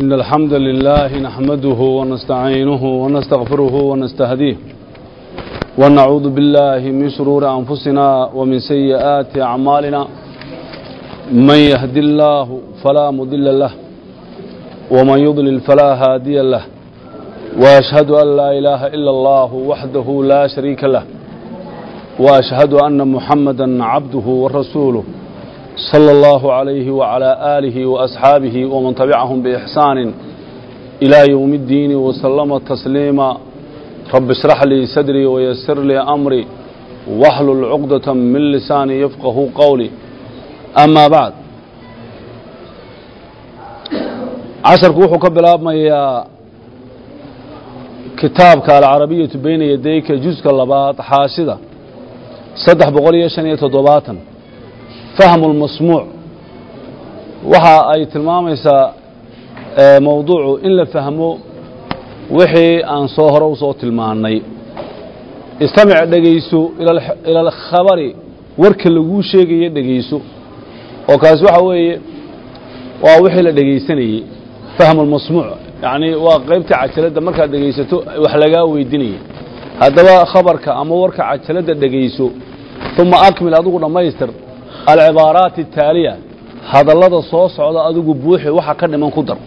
إن الحمد لله نحمده ونستعينه ونستغفره ونستهديه ونعوذ بالله من شرور أنفسنا ومن سيئات أعمالنا من يهدي الله فلا مضل له ومن يضلل فلا هادي له وأشهد أن لا إله إلا الله وحده لا شريك له وأشهد أن محمدا عبده ورسوله صلى الله عليه وعلى آله وأصحابه ومن تبعهم بإحسان إلى يوم الدين وسلم تسليما رب اشرح لي صدري ويسر لي أمري واحلل عقدة من لساني يفقه قولي أما بعد casharku wuxuu ka bilaabmayaa kitaabka alcarabiyatu beyna yadayka juska labaad xaashida saddex boqol iyo shan iyo toddobaatan fahmu lmasmuuc waxa ay tilmaamaysaa mowduucu in la fahmo wixii aan soo hore u soo tilmaannay. Istamic dhegayso ila alkhabari warka laguu sheegayo dhegayso oo kaasi waxa weeye waa wixii la dhegaysanayey fahmu lmasmuuc yacni waa qaybta cajaladda markaad dhegaysato wax lagaa weydinaya haddaba khabarka ama warka cajaladda dhegayso uma akmil adigu dhammaystir alcibaaraati ataaliya hadallada soo socda adigu buuxi waxa ka dhiman ku dar.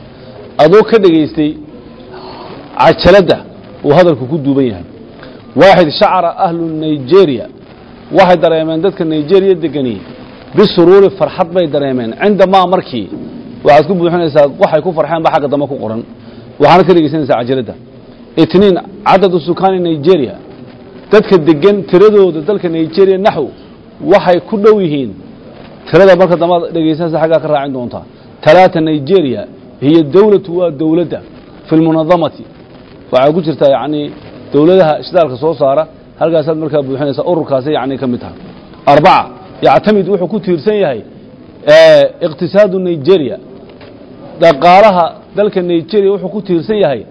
Adoo ka dhegaystay cajaladda uu hadalku ku duuban yahay. Waaxid shacara ahlu nigeria waxay dareemeen dadka nigeria degani bisuruuri farxad bay dareemeen. Cindamaa markii waxaad ku buuxinaysaa waxay ku farxeen ba xagga dambe ku qoran. Waxaana ka dhegaysanaysaa cajaladda itniin cadadu sukaani nigeria dadka degan tiradooda dalka nigeria naxw waxay ku dhow yihiin tirada marka dambaad dhegaysanaysa xaggaa ka raacin doontaa. Talaata nigeria hiyo dowlatu waa dowladda fi lmunadamati waxay ku jirtaa yacnii dowladaha shidaalka soo saara halkaasaad markaa buuxinaysaa ururkaasay yacni ka mid tahay. Arbaca yactamid wuxuu ku tiirsan yahay iqtisaadu nigeria. Dhaqaalaha dalka nigeria wuxuu ku tiirsan yahay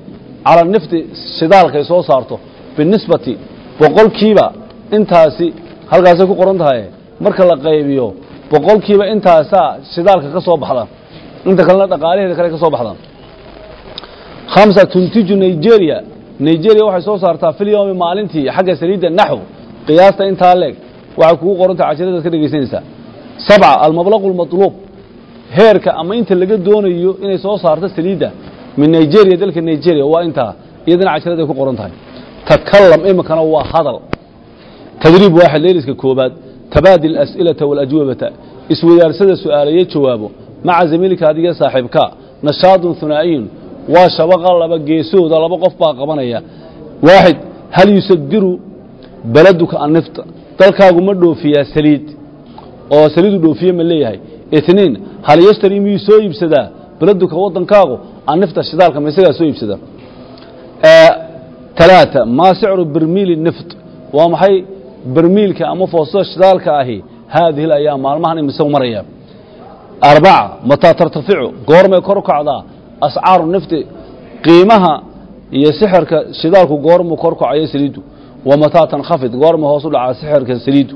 cala nifti shidaalkay soo saarto. Binisbati boqolkiiba intaasi halkaasay ku qoran tahay. Marka la qaybiyo boqolkiiba intaasaa shidaalka ka soo baxda. Inta kalena dhaqaalaheeda kale ka soo baxda. Khamsa tuntiju nigeria. Nigeria waxay soo saartaa filyowmi maalintii xagga saliidda naxw. Qiyaasta intaa leeg. Waxay kugu qorantaha cajaladaad ka dhegaysanaysaa sabca almablaqu lmatluub heerka ama inta laga doonayo inay soo saarto saliidda min nigeria dalka nigeria waa intaa. Iyadana cajalad ay ku qoran tahay. Takalam iminkana waa hadal. Tadriib waaxid leeliska koobaad tabaadi alas'ilata walajwabata iswadaarsada su'aalayo jawaabo. Maca zamiilka adiga saaxiibka nashaadun hunaa'iyun waa shabaqa laba geesooda laba qof baa qabanaya. Waaxid hal yusadiru beladuka annifta? Dalkaagu ma dhoofiyaa saliid. Oo saliidu dhoofiye ma leeyahay. Itniin hal yashtari miyuu soo iibsadaa? Beladuka waddankaagu annifta shidaalka ma isagaa soo iibsadaa? Talaata maa sicru bermiili nift bermiilka ama foosada shidaalka ahi haadihi ayaa maalmahan imisagu maraya. Arbaca mataa tartaficu goormay kor kacdaa ascaaru nifti qiimaha iyo sixirka shidaalku goormuu kor kacayo saliiddu wa mataa tankhafid goorma hoos u dhacaa sixirka saliiddu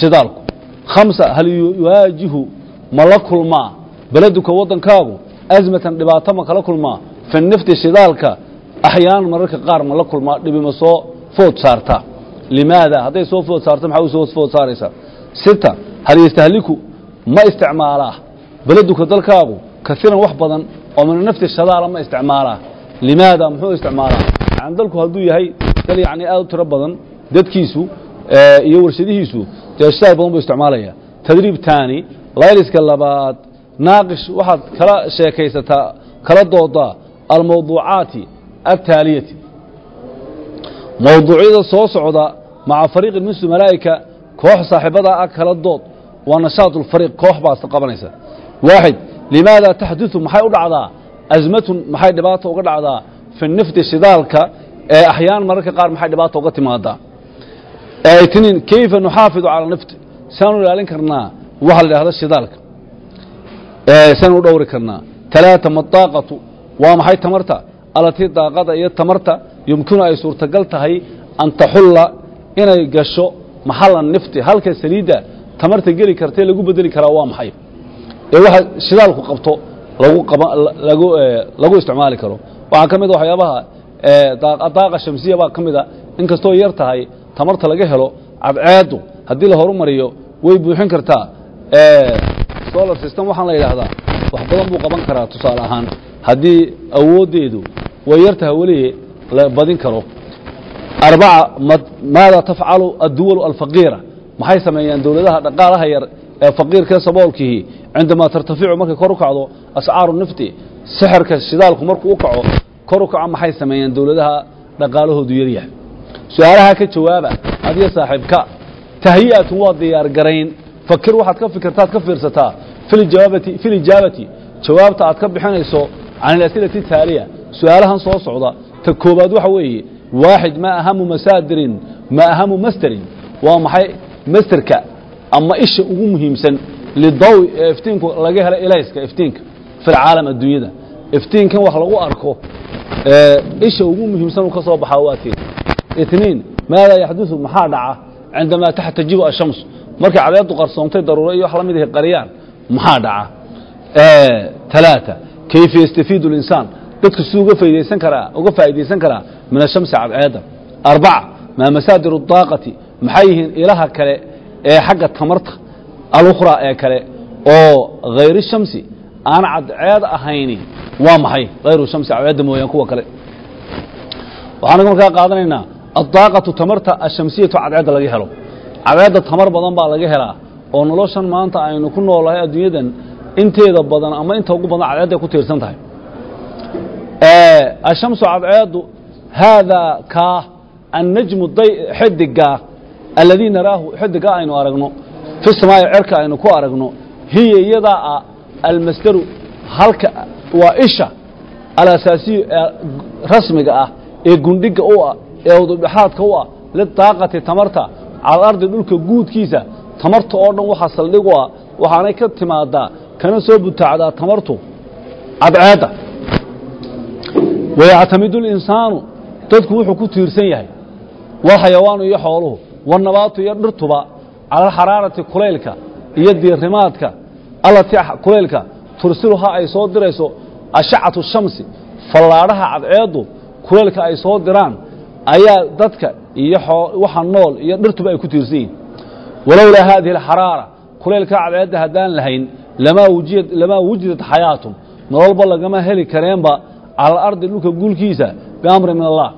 shidaalku khamsa hal yuwaajihu ma la kulmaa? Beladuka waddankaagu asmatan dhibaato ma kala kulmaa? Fi nifti shidaalka axyaanan mararka qaar ma la kulmaa? Dhibima soo food saarta limaada hadday soo food saarto maxaa u soo food saaraysaa sita hal yastahliku ma isticmaalaa beladuka dalkaagu kaiiran wax badan oo min nafti shadaala ma isticmaalaa limaada muxuu isticmaalaa yani dalku hadduu yahay dal yacni aad u tiro badan dadkiisu iyo warshadihiisu dee shidaal badan buu isticmaalaya tadriib taani layliska labaad naaqish waxaad kala sheekaysataa kala doodaa maca fariiqi min malaa'ika koox saaxiibada ah kala dood waa nashaat ulfariiq koox baad qabanaysa waaxid limaada taxduثu maxay u dhacdaa asmatun maxay dhibaata uga dhacdaa fi nifti shidaalka ee axyaan mararka qaar maxay dhibaata uga timaadaa itniin kayfa nuxaafidu cala nifti saanu ilaalin karnaa waxa la dhahda shidaalka saanu u dhowri karnaa talaata madaaqatu waa maxay tamarta alatii daaqada iyo tamarta yumkinu ay suurtagal tahay inay gasho maxala nifti halka saliidda tamarta geli kartae lagu bedeli karaa waa maxay? Ee waxa shidaalku qabto lagu isticmaali karo. Waxaa ka mid a waxyaabaha daaqa shamsiya baa ka mid a in kastoo yar tahay tamarta laga helo cadceeddu haddii la horumariyo way buuxin kartaa. Solar system waxaan la yidhaahdaa wax badan buu qaban karaa tusaale ahaan. Haddii awooddeedu way yar tahay weliye la badin karo arbaca maada tafcalu adduwalu alfaqiira. Maxay sameeyaan dowladaha dhaqaalaha yar ee faqiirkae saboolkihi? Cindamaa tartaficu markay kor u kacdo ascaaru nifti sixirka shidaalku markuu u kaco kor u kaco maxay sameeyaan dowladaha dhaqaalahoodu yaryahay su'aalaha ka jawaaba adiyo saaxiibka tahyi'atun waa diyaar garayn fakir waxaad ka fikirtaad ka fiirsataa fijaabati fi lijaabati jawaabta aad ka bixinayso can alas'ilati taaliya. Su'aalahan soo socda ta koobaad waxa waaxid maa ahamu masaadirin maa ahamu masterin waa maxay masterka ama isha ugu muhiimsan lidawi ee iftiinku laga helo ilayska iftiinka filcaalam adduunyada iftiinkan wax lagu arko isha ugu muhiimsan uu ka soo baxaa waa tii itniin maadaa yaxdusu maxaa dhaca cindamaa taxtajibu ashamsu markay cadeedu qarsoontay daruuro iyo wax la mid ahi qaryaan maxaa dhaca talaata kayfa yastafiidu linsaan dadku siduu uga faidaysan karaa uga faa'iidaysan karaa min ashamsi cadceedda arbaca maa masaadir الdaaqati maxay yihiin ilaha kale ee xagga tamarta alukhraa ee kale oo hayri shamsi aan cadceed ahayni waa maxay? Hayru shamsi cadceedda mooyaan kuwa kale. Waxaanu markaa qaadanaynaa addaaqatu tamarta ashamsiyatu cadceedda laga helo. Cadceedda tamar badan baa laga helaa oo noloshan maanta aynu ku noolahay adduunyadan inteeda badan ama inta ugu badan cadceedday ku tiirsan tahay ashamsu cadceeddu haadaa kaa annajmu xidigaa alladii naraahu xidigaa aynu aragno fi samaa'i cerka aynu ku aragno hiya iyadaa ah almasdaru halka waa isha alasaasiyu ee rasmiga ah ee gundhiga u ah ee udubdhexaadka u ah lidaaqati tamarta cala ardi dhulka guudkiisa tamarta oo dhan waxaa saldhig u ah waxaanay ka timaadaa kana soo butaacdaa tamartu cadceedda wayactamidu اlinsaanu dadku wuxuu ku tiirsan yahay walxayawaanu iyo xooluhu wanabaatu iyo dhirtuba cala alxaraarati kulaylka iyo diirimaadka allatii kulaylka tursiluhaa ay soo dirayso ashacatu shamsi fallaadhaha cadceeddu kulaylka ay soo diraan ayaa dadka iyo waxa nool iyo dhirtuba ay ku tiirsan yihiin walowlaa haadihi alxaraara kulaylka cadceedda haddaan lahayn lamaa wujidat xayaatun nololba lagama heli kareenba cala alardi dhulka guulkiisa biamri min allah.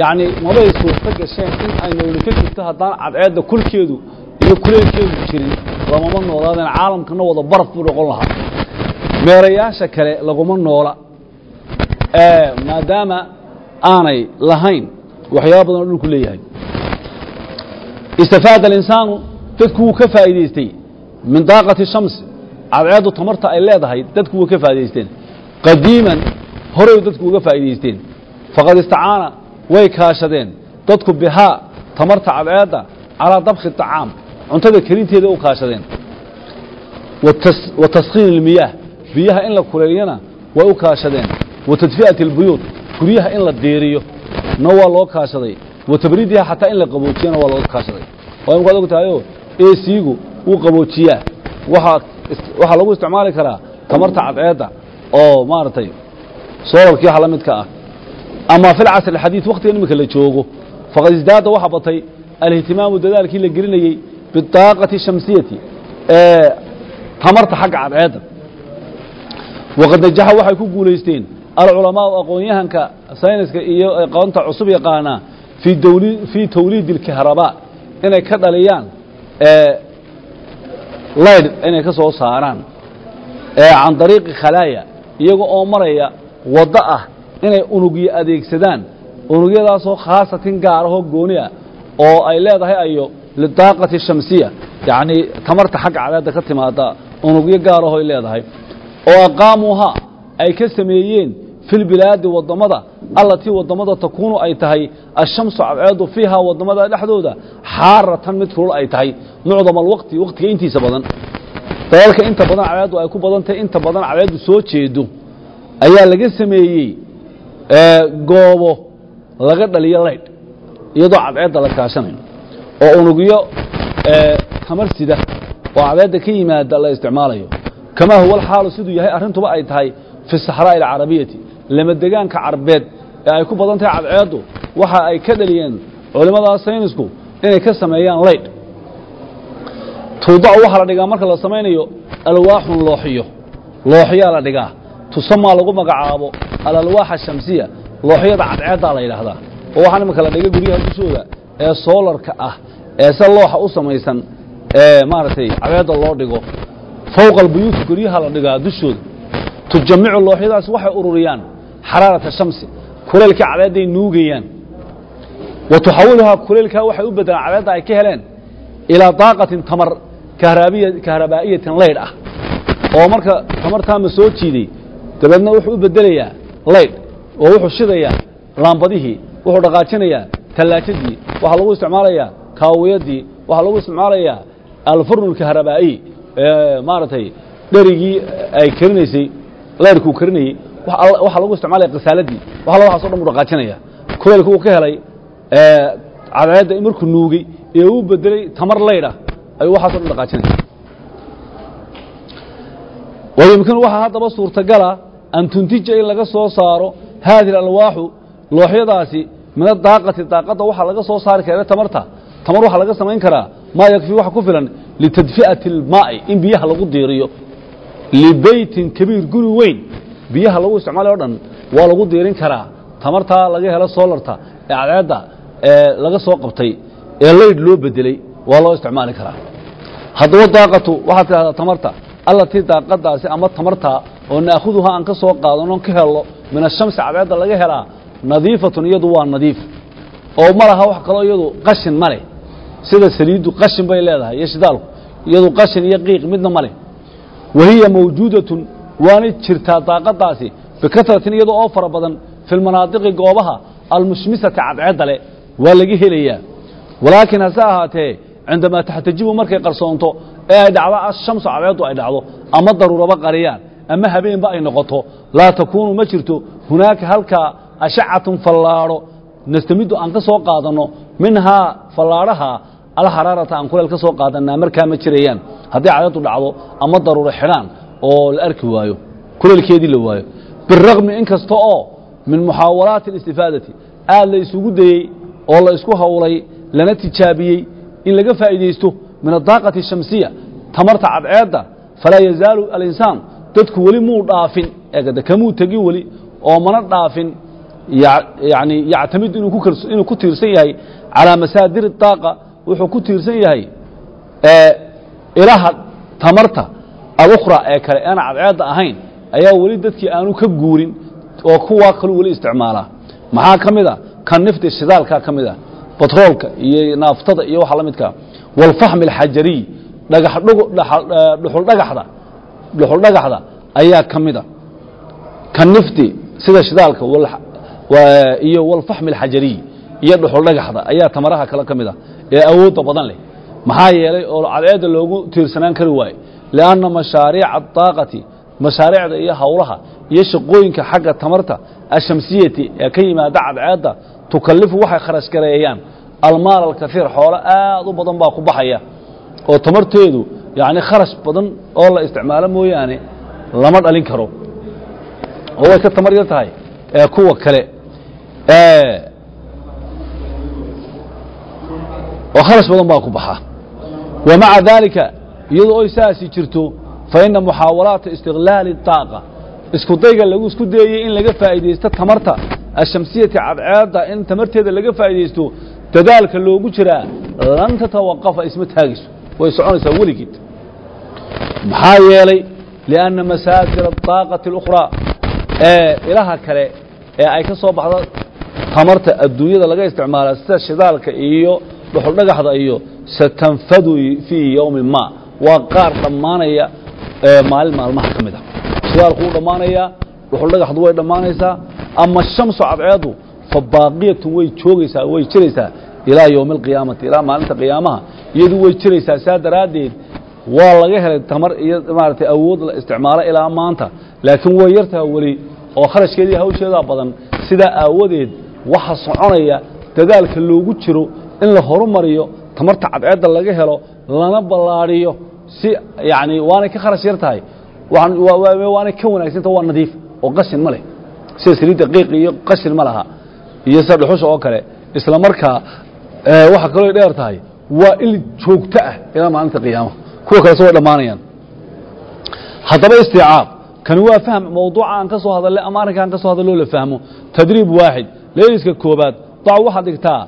Yacnii mabay suurto gasheen in ay nooli ka jirto haddaan cadceedda kulkeedu iyo kulaylkeedu jirin lamama noolaadeen caalamkana wada baraf buu noqon lahaa. Meerayaasha kale laguma noola. Maadaama aanay lahayn waxyaaba badan oo dhulku leeyahay. Istafaada alinsaanu dadku wuu ka faa'iidaystay. Min daaqati shamsi cadceeddu tamarta ay leedahay dadku wuu ka faa'idaysteen qadiiman horay dadku uga faa'idaysteen faqad istacaana way kaashadeen. Dadku bihaa tamarta cadceedda calaa dabkhi طacaam cuntada kelinteeda u kaashadeen. Wa taskhiin ilmiyaah biyaha in la kuleeyana way u kaashadeen. Wa tadfi'at اlbuyuud guryaha in la deeriyo na waa loo kaashaday. Wa tabriidiha xataa in la qaboojiyana waa loo kaashaday. Waa imkaad og tahayo cgu wuu qaboojiyaa. Waxaa lagu isticmaali karaa tamarta cadceedda oo maaragtay soolabkii wax la midka ah. Ama fi lcasr اxadiid waktigan iminka la joogo faqad isdaada waxaa batay alihtimaamu dadaalkii la gelinayey bidaaqati shamsiyati ee tamarta xagga cadceedda waqad najaxa waxay ku guulaysteen alculamaau aqoon-yahanka sayniska iyo aqoonta cusub yaqaanaa fii tawliidi اlkahraba inay ka dhaliyaan layd inay ka soo saaraan can dariiqi khalaaya iyaga oo maraya waddo ah inay unugyo adeegsadaan. Unugyadaasoo khaasatin gaarahoo gooni ah oo ay leedahay ayo lidaaqati shamsiya. Yacnii tamarta xagga cadeedda ka timaada unugyo gaaraho ay leedahay. Oo aqaamuuhaa ay ka sameeyeen fi lbilaadi waddamada allatii waddamada takuunu ay tahay ashamsu cadceeddu fiihaa waddamada dhexdooda xaaratan mid kulul ay tahay. Mucdama alwaqti waqtiga intiisa badan. Dalalka inta badan cadceeddu ay ku badan tahay inta badan cadceeddu soo jeedo ayaa laga sameeyey goobo laga dhaliyo laydh iyadoo cadceedda la kaashanayo. Oo unugyo tamar sida oo cadceedda ka yimaada la isticmaalayo. Kamaa huwa alxaalu siduu yahay arrintuba ay tahay fi saxraa'i alcarabiyati lamadegaanka carbeed ee ay ku badan tahay cadceeddu waxa ay ka dhaliyeen culimmada saynisku inay ka sameeyaan laydh tuudacu waxaa la dhigaa marka la samaynayo alwaaxun looxiyo. Looxyaa la dhigaa tusamaa lagu magacaabo alalwaax ashamsiya looxyada cadceeddaa la yidhaahdaa oo waxaa imanka la dhiga guryaha dushooda ee soolarka ah ee se looxa u samaysan ee maaragtay cadceedda loo dhigo fowqa guryaha la dhigaa dushooda. Tujamicu looxyadaas waxay ururiyaan xaraarata shamsi kuleylkii cadceedday nuugayaan. Wa tuxawiluhaa kuleylkaa waxay u beddelaan cadceedda ay ka heleen ilaa daaqatin tamar kahrabaa'iyatin laydh ah. Oo marka tamartaama soo jiiday dabeedna wuxuu u beddelayaa laydh oo wuxuu shidayaa laambadihii wuxuu dhaqaajinayaa tallaajadii waxaa lagu isticmaalayaa kaawiyadii waxaa lagu isticmaalayaa alfurnu alkahrabaa'i ee maaragtay dherigii ay karinaysay laydhkuu karinayey waxaa lagu isticmaalaya kasaaladii wax alla waxaas o dhan u dhaqaajinaya kuleylka uu ka helay cadceedda markuu nuugey ee uu bedelay tamar laydha ayuu waxaaso dhan dhaqaajinaya wayumkinu waxaa haddaba suurtagala an tuntija in laga soo saaro haadihi alwaaxu looxyadaasi min adaaqati daaqadda waxaa laga soo saari kara tamarta. Tamar waxaa laga samayn karaa maa yakfii waxa ku filan litadfi'ati اlmaa'i in biyaha lagu diiriyo. Libeytin kabiir guri weyn biyaha lagu isticmaalay o dhan waa lagu diirin karaa. Tamartaa laga helo soolarta ee cadceedda ee laga soo qabtay ee laydh loo bedeley waa loo isticmaali karaa. Haddaba daaqatu waxaad tidhahdaa tamarta allatii ama tamartaa oo naakhuduhaa aan ka soo qaadano ka helno. Min ashamsi cadceedda laga helaa nadiifatun iyadu waa nadiif. Oo ma laha wax kaloo iyadu qashin ma leh. Sida saliiddu qashin bay leedahay iyo shidaalku. Iyadu qashin iyo qiiq midna ma leh. Wa hiya mawjuudatun waanay jirtaa daaqadaasi bikatratin iyada oo fara badan fi lmanaadiqi goobaha almushmisati cadceedda leh waa laga helayaa. Walaakiin hase ahaatee cindamaa taxtajibu markay qarsoonto ee ay dhacdo ashamsu cadceeddu ay dhacdo ama daruuraba qariyaan ama habeenba ay noqoto laa takuunu ma jirto hunaaka halkaa ashacatun fallaadho nastamiddu aan ka soo qaadanno minhaa fallaadhaha alxaraarata aan kuleel ka soo qaadanaa markaa ma jirayaan. Haddii cadceeddu dhacdo ama daruuro xidhaan oo la arki waayo kuleelkeedii la waayo. Biraqmi in kasta oo min muxaawalaati alistifaadati aad la isugu dayey oo la isku hawlay lana tijaabiyey in laga faa'iidaysto min adaaqati tamarta cadceedda falaa yazaalu alinsaan dadku weli muu dhaafin eegada kamuu tegin weli oo mana dhaafin yani yactamid inuu ku tiirsan yahay calaa masaadir daaqa wuxuu ku tiirsan yahay ilaha tamarta alukhra ee kale aan cadceedda ahayn ayaa weli dadkii aanu ka guurin oo kuwaa kalu weli isticmaalaa. Maxaa ka mid a kan nifti ka mid a batroolka iyo naaftada iyo waxa la midkaa walfaxmi alxajariy dhagax dhugu dhuxul dhagaxda dhuxul dhagaxda ayaa ka mida kan nifti sida shidaalka iyo walfaxmi alxajariy iyo dhuxul dhagaxda ayaa tamaraha kale ka mid a ee awoodda badan leh. Maxaa yeelay oo cadceedda loogu tiirsanaan kari waaye lianna mashaariica adaaqati mashaariicda iyo howlaha iyo shaqooyinka xagga tamarta ashamsiyati ee ka yimaada cadceedda tukalifu waxay kharash gareeyaan. Almaal alkaiir xoolo aad u badan baa ku baxaya oo tamarteedu yani kharash badan oo la isticmaalo mooyaane lama dhalin karo. Oo way ka tamar yar tahay ee kuwa kale. Oo kharash badan baa ku baxa. Wa maca daalika iyadoo oy saasi jirto fa ina muxaawalaata istiklaali daaqa isku dayga lagu isku dayey in laga faa'iidaysto tamarta. Ashamsiyati cadceedda in tamarteeda laga faa'iidaysto dadaalka loogu jiraa lan tatawaqafa isma taagayso way soconaysaa weligeed maxaa yeelay lianna masaajir adaaqati اlukhraa ee ilaha kale ee ay ka soo baxdo tamarta adduunyada laga isticmaala sida shidaalka iyo dhuxul dhagaxda iyo satanfadu fii yowmi ma. Waa qaar dhammaanaya maalin maalmaha ka mid a shidaalku wuu dhammaanayaa dhuxul dhagaxdu way dhammaanaysaa ama shamsu cadceedu fa way joogaysaa way jiraysaa ilaa yowmi alqiyaamati ilaa maalinta qiyaamaha. Iyadu way jiraysaa saa daraaddeed waa laga helay tamar iyo maaragtay awood la isticmaalo ilaa maanta. Laakiin way yartaha weli oo kharashkeedii hawsheedaa badan sidaa aawadeed waxa soconaya dadaalka loogu jiro in la horumariyo tamarta cadceedda laga helo lana ballaadhiyo si yacni waanay ka kharash yar tahay. Waxaan- waa- waa- waanay ka wanaagsanta waa nadiif oo qashin ma leh. Sida saliidda qiiq iyo qashin ma laha. Iyo sida dhuxusha oo kale. Isla markaa ee, waxa kaloo dheer tahay waa il joogto ah ilaa maalinta qiyaamaha kuwa kalese way dhammaanayaan. Haddaba istiicaab kani waa fahm mawduuca aan ka soo hadalay ama arrinka aan ka soo hadaloo la fahmo. Tadriib waaxid leeliska koobaad dac waxaad dhigtaa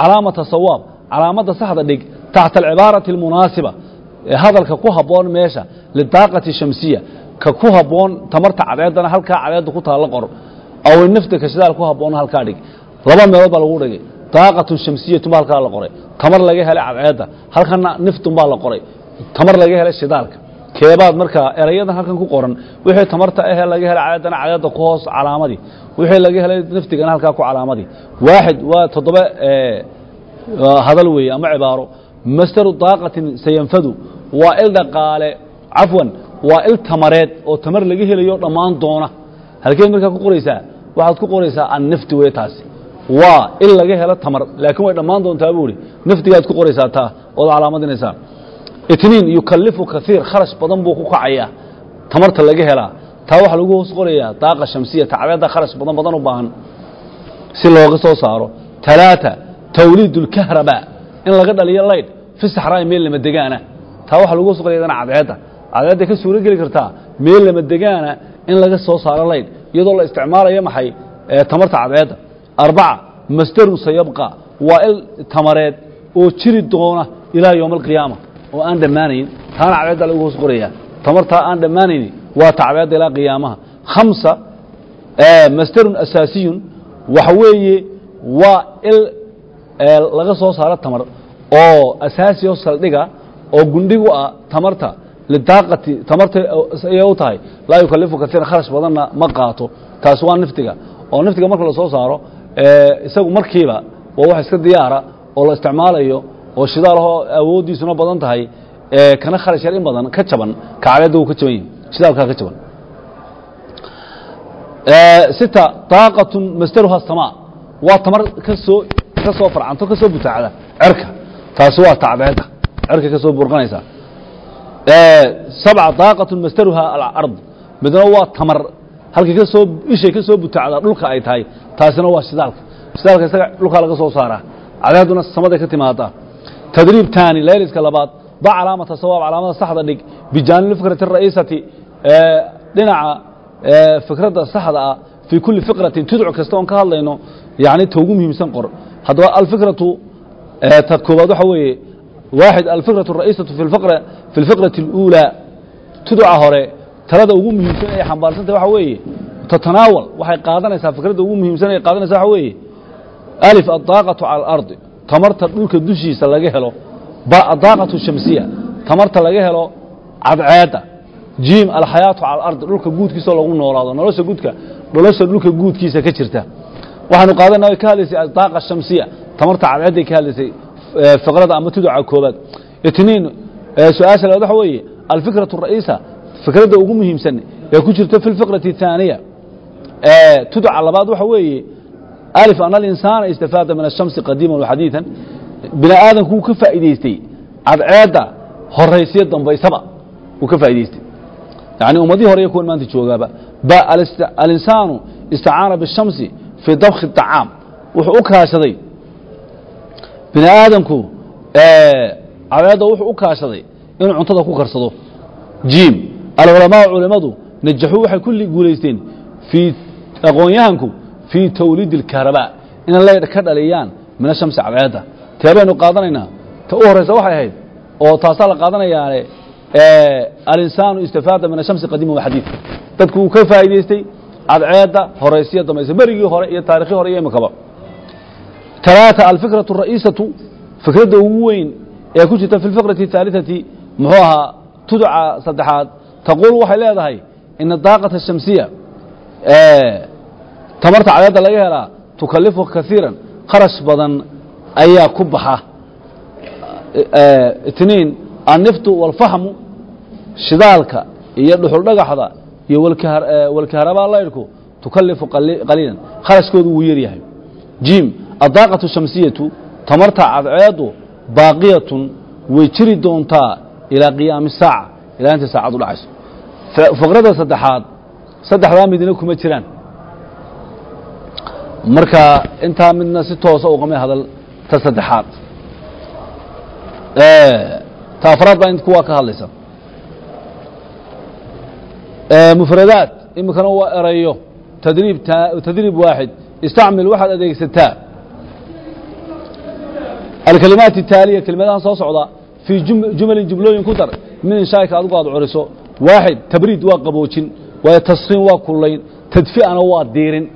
calaamata sawaab calaamadda saxda dhig taxta alcibaarati almunaasiba. Hadalka ku habboon meesha lidaaqati shamsiya. Ka ku habboon tamarta cadeedana halkaa cadeedda ku taalla qor. Aw nafta kashidaal ku habboona halkaa dhig. Laba meelood baa lagu dhigay daaqatun shamsiyatun baa halkaa la qoray. Tamar laga helay cadceedda halkana niftun baa la qoray. Tamar laga helay shidaalka. Keebaad markaa erayadan halkan ku qoran wixii tamarta ahee laga helay cadeedana cadeedda ku hoos calaamadii. Wixii laga helay naftigana halkaa ku calaamadii. Waaxid waa toddoba waa hadal weeye ama cibaaro. Masdaru daaqatin sayanfadu waa il dhaqaale cafwan waa il tamareed oo tamar laga helayo dhammaan doona. Halkeed markaa ku qoraysaa waxaad ku qoraysaa annafti wey waa il laga helo tamar laakiin way dhammaan doontaa buu ihi naftigaad ku qoraysaa taa ood calaamadinaysaa itniin yukalifu kaiir kharash badan buu ku kacayaa tamarta laga helaa. Taa waxaa lagu hoos qorayaa daaqa shamsiya tacbeedda kharash badan badan u baahan si looga soo saaro. Talaata tawliid اlkahraba in laga dhaliyo laydh fi saxraa'i meel lama degaana. Taa waxaa lagu hoos qoraya cadceedda cadceedda ka suuro kartaa meel lama degaana in laga soo saaro laydh iyadoo la isticmaalayo maxay tamarta cadceedda arbaca masdarun sayabqa waa il tamareed oo jiri doona ilaa yowma alqiyaama oo aan dhammaanayn taana cadceedda lagu hoos qoraya tamartaa aan dhammaanayni waa tacbeedda ilaa qiyaamaha. Khamsa masdarun asaasiyun waxa weeye waa il laga soo saaro tamar oo asaasi oo saldhiga oo gundhigu ah tamarta. Lidaaqati tamarta ayay u tahay laa yukalifu kaiira kharash badanna ma qaato. Taasi waa niftiga oo niftiga marka la saaro isagu markiiba waa wax iska diyaara oo la isticmaalayo oo shidaalahoo awooddiisuna badan tahay kana kharash yar in badan ka jaban kacbeedda wuu ka jaban yahi shidaalkaa ka jaban. Sita daaqatun masdaruha samaa waa tamar ka soo ka soo farcanto ka soo butaacda cerka taasi waa tacbeedda cerka ka burqanaysa. Sabca daaqatun masdaruha alard. Midna waa tamar halkii ka soo ishay ka soo butaacda dhulka ay tahay taasina waa shidaalka shidaalka isaga dhulkaa laga soo saaraa. Cadaaduna samaday ka timaadaa. Tadriib taani layliska labaad da calaamata sawaab calaamada saxda dhig bijaanil fikrati ra'iisati dhinaca fikradda saxda ah fii kulli fikratin judc kasta oon ka hadlayno yani ta ugu muhiimsan qor. Haddaba alfikratu ta koobaad waxa weeye waaxid alfikratu ra'iisatu fi اlfikrati اluulaa judca hore talada ugu muhiimsan ee xambaarsantah waxa weeye tatanaawal waxay qaadanaysaa fikradda ugu muhiimsanay qaadanaysa waxa weeye alif addaaqatu cala alardi tamarta dhulka dushiisa laga helo ba addaaqatu shamsiya tamarta laga helo cadceedda jiim alxayaatu cala alardi dhulka guudkiisaoo lagu noolaado nolosha guudka nolosha dhulka guudkiisa ka jirta. Waxaanu qaadanaa way ka hadlaysay addaaqa shamsiya tamarta cadceedday ka hadlaysay fiqrada ama tuduca koobaad itniin su'aasha labaad waxa weeye alfikratu ra'iisa fikradda ugu muhiimsan ee ku jirto fi lfikrati tudca labaad waxa weeye alif an alinsaana istafaada min ashamsi qadiiman waxadiidan bini aadamku wuu ka faa'idaystay cadceedda horaysiyo dambaysaba wuu ka faa'idaystay yacni ummadihii hore iyo kuwan maanta joogaaba ba alinsaanu istacaana bishamsi fii dabkhi اطacaam wuxuu u kaashaday bini aadamku cadceedda wuxuu u kaashaday inuu cuntada ku karsado. Jiim alculamaau culimadu najaxuu waxay kulli guulaysteen fii aqoon-yahanku fii tawliid اlkahrabaa inay laydh ka dhaliyaan min ashamsi cadceedda tee baynu qaadanaynaa ta u horaysa waxay ahayd oo taasaa la qaadanayaane alinsaanu istafaada min ashamsi qadiima waxadiid dadku uu ka faa'idaystay cadceedda horaysiya dambaysa berigii hore iyo taarikhii hore iyo imikaba talaata alfikratu الra'iisatu fikradda ugu weyn ee ku jirta fi اlfikrati الثaaliثati muxuu ahaa tuduca saddexaad taquul waxay leedahay ina daaqata الshamsiya tamarta cadceedda laga helaa tukalifu kaiiran kharash badan ayaa ku baxa. Itniin anniftu wاlfahmu shidaalka iyo dhuxul dhagaxda iyo walkahrabaa laydhku tukalifu qaliilan. Kharashkoodu wuu yar yahay. Jim addaaqatu shamsiyatu tamarta cadceedu baaqiyatun way jiri doontaa ilaa qiyaami saaca ilaa intay saacadu dhacayso. Faqradda saddexaad saddexdaa midna kuma jiraan. Marka intaa midna si toosa uqamay hadal ta saddexaad. Ta afraad baa kuwaa ka hadlaysa. Mufradaat iminkana waa erayo tadriib tadriib waaxid. Istacmil waxaad adeegsataa alkalimaat الtaaliya kelimadahan soo socda fii jumalin jumlooyin ku dar. Min inshaa'ika adigu aad curiso waaxid tabriid waa qaboojin waayo taskiin waa kullayn tadfi'ana waa diirin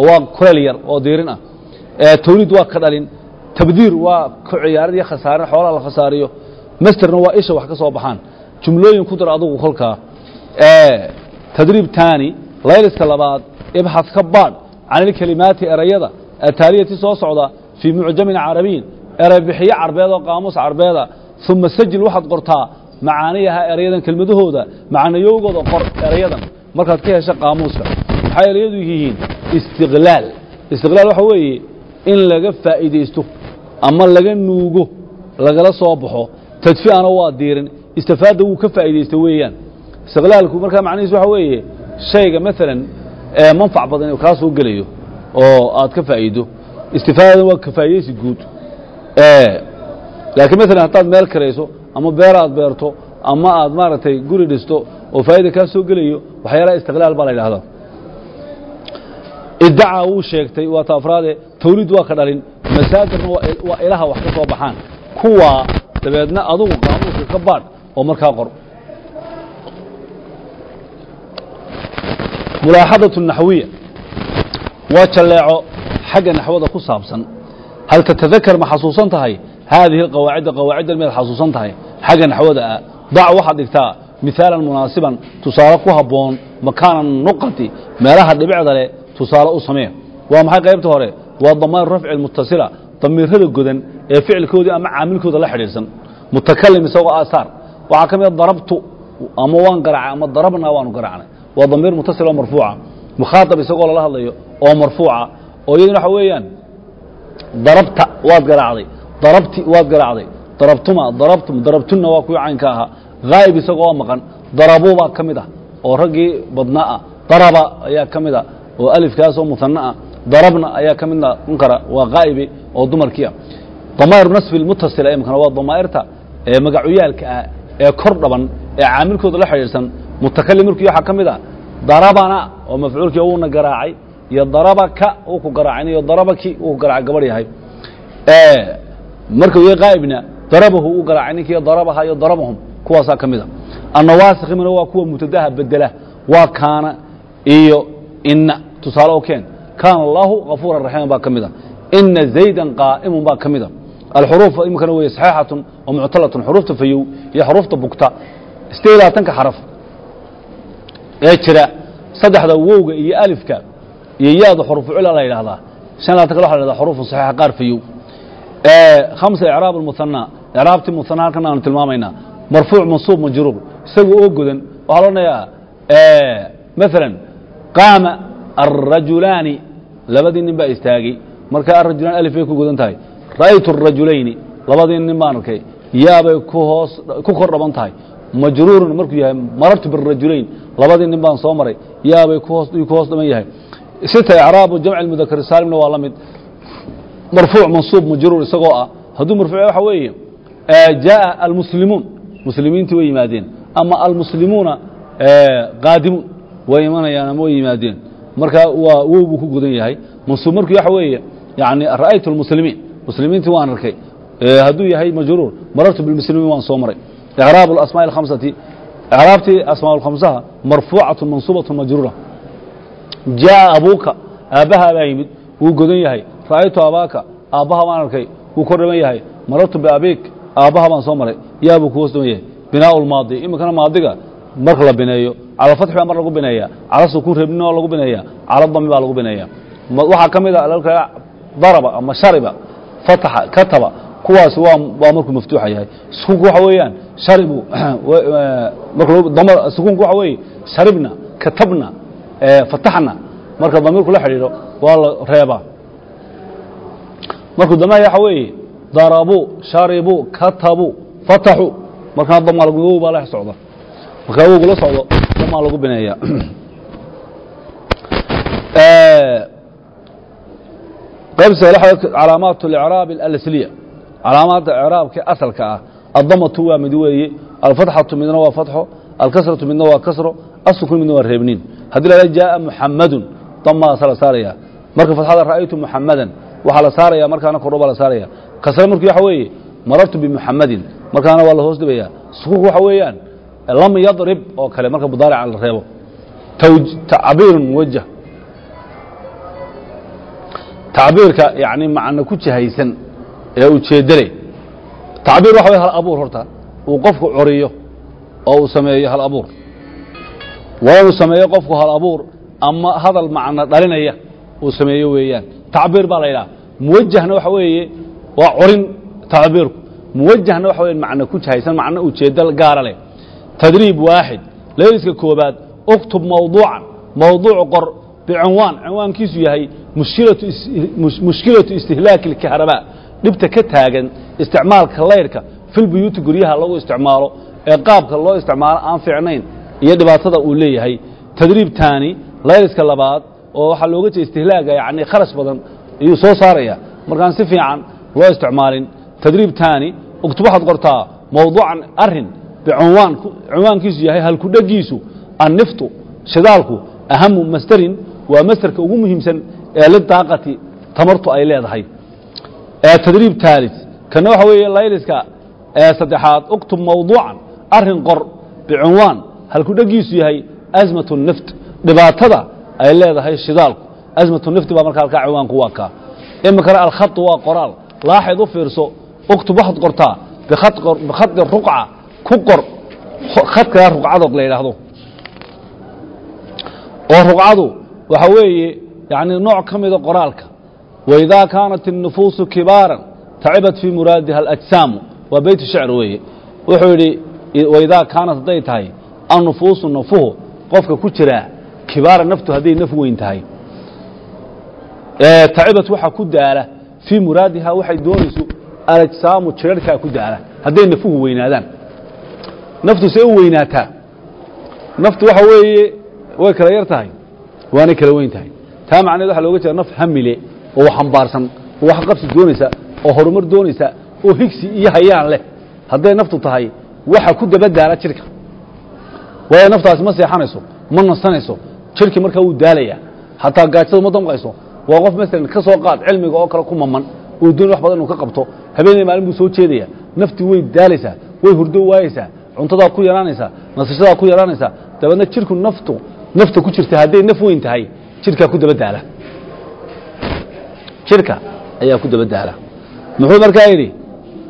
oo waa kuleel yar oo diirin ah. Tawliid waa ka dhalin tabdiir waa ku ciyaarid iyo khasaarin xoolaha la khasaariyo masterna waa isha wax ka soo baxaan. Jumlooyin ku dar adigu kolkaa. Tadriib taani layliska labaad ibxas ka baadh can ilkelimaati erayada ataaliyati soo socda fii mucjamin carabiyin erebixiyo carbeed oo qaamuus carbeeda uma sajil waxaad qortaa macaaniyaha erayadan kelmadahooda macnayowgooda qor erayadan markaad ka hesha qaamuuska maxay erayadu yihiin? Istiqlaal. Istiqlaal waxa weeye in laga faa'iidaysto ama laga nuugo lagala soo baxo tadfi'ana waa diirin istifaadda wuu ka faa'iidaysta weeyaan. Istiqlaalku markaa macnihiis waxa weeye shayga maalan manfac badan inuu kaa soo gelayo oo aad ka faa'iido. Istifaadada waa ka faa'iidaysi guud. Laakiin maalan haddaad meel karayso ama beer aad beerto ama aad maaragtay guri dhisto oo faa'ida kaa soo gelayo waxyaalaha istiqlaal baa la yidhahdaa iddacaa wuu sheegtay waa ta afraade tawliid waa ka dhalin masaadirna waa ilaha wax ka soo baxaan. Kuwaa dabeedna adugu qaamuuska ka baadh oo markaa qor. Mulaaxadaة naxwiya waa jalleeco xagga naxwada ku saabsan. Hal tatadakar ma xasuusan tahay? Haadihi qawaacida qawaaciddan miyaad xasuusan tahay. Xagga naxwada ah dac waxaad dhigtaa mihaalan munaasiban tusaale ku habboon makaana nuqati meelaha dhibicda leh tusaale u samee. Waa maxay qaybta hore? Waa damaan rafci mutasila damiirada godan ee ficilkoodii ama caamilkooda la xidhiidhsan. Mutakalim isagoo aasaar. Waxaa ka mida darabtu ama waan garacay ama darabna waanu garacnay waa damiir mutasil oo marfuuca. Mukhaaطab isagoo lala hadlayo oo marfuuca. Oo iyaduna waxa weeyaan darabta waad garaacday darabti waad garaacday darabtuma darabtum darabtunna waa kuwii caynka ahaa haa'ib isagoo oo maqan. Darabuu baa ka mid ah oo raggii badnaa ah. Daraba ayaa ka mid ah oo alifkaasoo muhanna ah. Darabna ayaa ka mid noqon kara. Waa haa'ibi oo dumarkii ah. Damaair nasfi mutasila imkana waa damaa'irta ee magacuyaalka ah ee kor dhaban ee caamilkooda la xidhiidhsan. Mutakalim markii waxaa ka mid ah darabana oo mafcuulkii uuna garaacay iyo darabaka uu ku garaacay iyo darabaki uu ku garaacay gabadh yahay. Marka uu qaa'ibna darabahu uu garaacay ninkii darabaha iyo darabahum kuwaasaa ka mid a. Annawaasikimina waa kuwa mubtadaha bedela waa kaana iyo inna. Tusaale oo kaana allahu kafuura raxiima baa ka mid a. Ina zaydan qaa'imun baa ka mid a. Alxuruuf iminkana wey saxiixatun oo muctalatun. Xuruufta fayow iyo xuruufta bugta. Sideed labaatanka xaraf ee jira? Saddexda wowga iyo alifka iyo yaada xurufu cula la yidhahdaa shan labaatan kale waxa la yhahdaa xurufu saxiixa qaar fayow khamsa icraab almuhanaa icraabtii muhanaa halkan aanu tilmaamaynaa marfuuc mansuub majruur isaga oo godan waxaa loodhanayaa maalan qaama alrajulaani labadii nin baa istaagay marka alrajulaan alif bay ku godan tahay ra'aytu arajulayni labadii nin baan arkay yaabay ku kor dhaban tahay majruurun markuu yahay marartu birajulayn labadii nin baan soo maray yaabay ku hoos dhaban yahay sita icraabu jamci mudakar saalimna waa la marfuuc mansuub majruur isagoo ah hadduu marfuuc waxa weeye jaaءa almuslimuun muslimiintii way yimaadeen. Ama almuslimuuna qaadimuun way imanayaan ama way yimaadeen. Markaa waa wow buu ku gudan yahay. Mansuub markii waxa weeye yani ra'aytu almuslimiin muslimiintii waan arkay. Hadduu yahay majruur marartu bilmuslimiin waan soo maray. Icraabu alasmaa'i alkhamsati icraabtii asmaa lkhamsaha marfuucatun mansuubatun majruura. Jaa'a abuuka aabbahaa baa yimid wuu godan yahay. Ra'aytu abaaka aabbaha waan arkay wuu kor dhiban yahay. Marartu biabiik aabbaha baan soo maray. Yaa buu ku hoos yahay. Binaaء اlmaadi iminkana maadiga marka la bineeyo. Cala fatxi baa mar lagu bineeya cala sukuun rebnina waa lagu bineeya cala dami baa lagu bineeya waxaa ka mid a daraba ama shariba fataxa kataba. Kuwaasi waa markuu maftuuxa yahay. Sukuunku waxa weeyaan sharibu marka sukuunku waxa weeye sharibna katabna fataxna. Marka damiirku la xidhiidho waa la reebaa. Markuu damaya waxa weeye darabuu sharibuu katabuu fataxuu markana damaalguwow baa la socda markaa wowgu la socdo damaa lagu bineeya qaybta calaamaat اlإcraab alasliya calaamaadda icraabka asalka ah addamatu waa mid weeye alfatxatu midna waa fatxo alkasratu midna waa kasro asukun midna waa reebniin haddii la jaءa muxamadun damaasa la saaraya marka fatxada ra'aytu muxamadan waxaa la saaraya markaana kordho baa la saaraya. Kasre markii waxa weeye marartu bimuxamadin markaana waa la hoos dhibaya sukuunku waxa weeyaan lam yadrib oo kale marka mudaarica la reebo. Tacbiir muwajah tacbiirka yani macno ku jihaysan ee ujeedale tacbiir waxa way hal abuur horta. Uu qofku coriyo oo uu sameeyo hal abuur. Waa inuu sameeyo qofku hal abuur ama hadal macno dhalinaya uu sameeyo weeyaan tacbiir baa la yidhaha muwajahna waxa weeye waa corin tacbiirku muwajahna waxa weya macno ku jihaysan macno ujeeddo gaara leh tadriib waaxid layliska koobaad uktub mawduucan mawduuc qor bicinwaan cinwaankiisu yahay mushkilatu istihlaaki اlkahrabaa dhibta ka taagan isticmaalka layrhka filbuyuuti guryaha lagu isticmaalo ee qaabka loo isticmaalo aan fiicnayn iyo dhibaatada uu leeyahay tadriib layliska labaad oo waxaa looga jeeda istihlaaga yani kharash badan ayuu soo saaraya. Markaan si fiican loo isticmaalin. Tadriib taani uktub waxaad qortaa mawduucan arrin bicinwaan cinwaankiisu yahay halkudhegiisu anniftu shidaalku ahamu masdarin waa masderka ugu muhiimsan ee lidaaqati tamartu ay leedahay. Tadriib taalis kana waxa weeye layliska saddexaad uktub mawduucan arrin qor bicinwaan halkudhegiisu yahay asmatu nift dhibaatada ay leedahay shidaalku. Asmatu nifti baa marka halkaa cinwaanku waa kaa. Iminkana alkhatu waa qoraal. Laaxid u fiirso uktub waxaad qortaa bikhadi ruqca ku qor khadkaa ruqcada la yidhaahdo. Oo ruqcadu waxa weeye yani nooc ka mida qoraalka. Waidaa kaanat الnufuusu kibaaran tacibat fii muraadiha alajsaamu. Waa beyt shicr weeye. Wuxuu yidhi waidaa kaanat hadday tahay annufuusu nafuhu qofka ku jiraa kibaara naftu hadday naf weyn tahay. Tacibat waxaa ku daala fii muraadiha waxay doonayso alajsaamu jirarhkaa ku daala hadday nafuhu weynaadaan. Naftu see u weynaataa. Naftu waxa weeye way kala yar tahay waanay kala weyn tahay. Taa macneed waxa looga jeeda naf hamile oo xambaarsan oo wax qabsi doonaysa oo horumar doonaysa oo higsi iyo hayaan leh. Hadday naftu tahay waxa ku dabadaala jidhka waayo naftaasi ma seexanayso ma nasanayso jidhkii markaa wuu daalaya hataa gaajada ma damqayso. Waa qof masalan ka soo qaad cilmiga oo kale ku maman oo doon wax badan inuu ka qabto habeenay maalin buu soo jeedaya. Naftii way daalaysaa way hurdo waayeysaa cuntadaa ku yaraanaysaa nasashadaa ku yaraanaysaa dabeedna jidhku naftu nafta ku jirta hadday naf weyn tahay jidhkaa ku daba daala. Jidhka ayaa ku daba daala. Muxuu markaa yidhi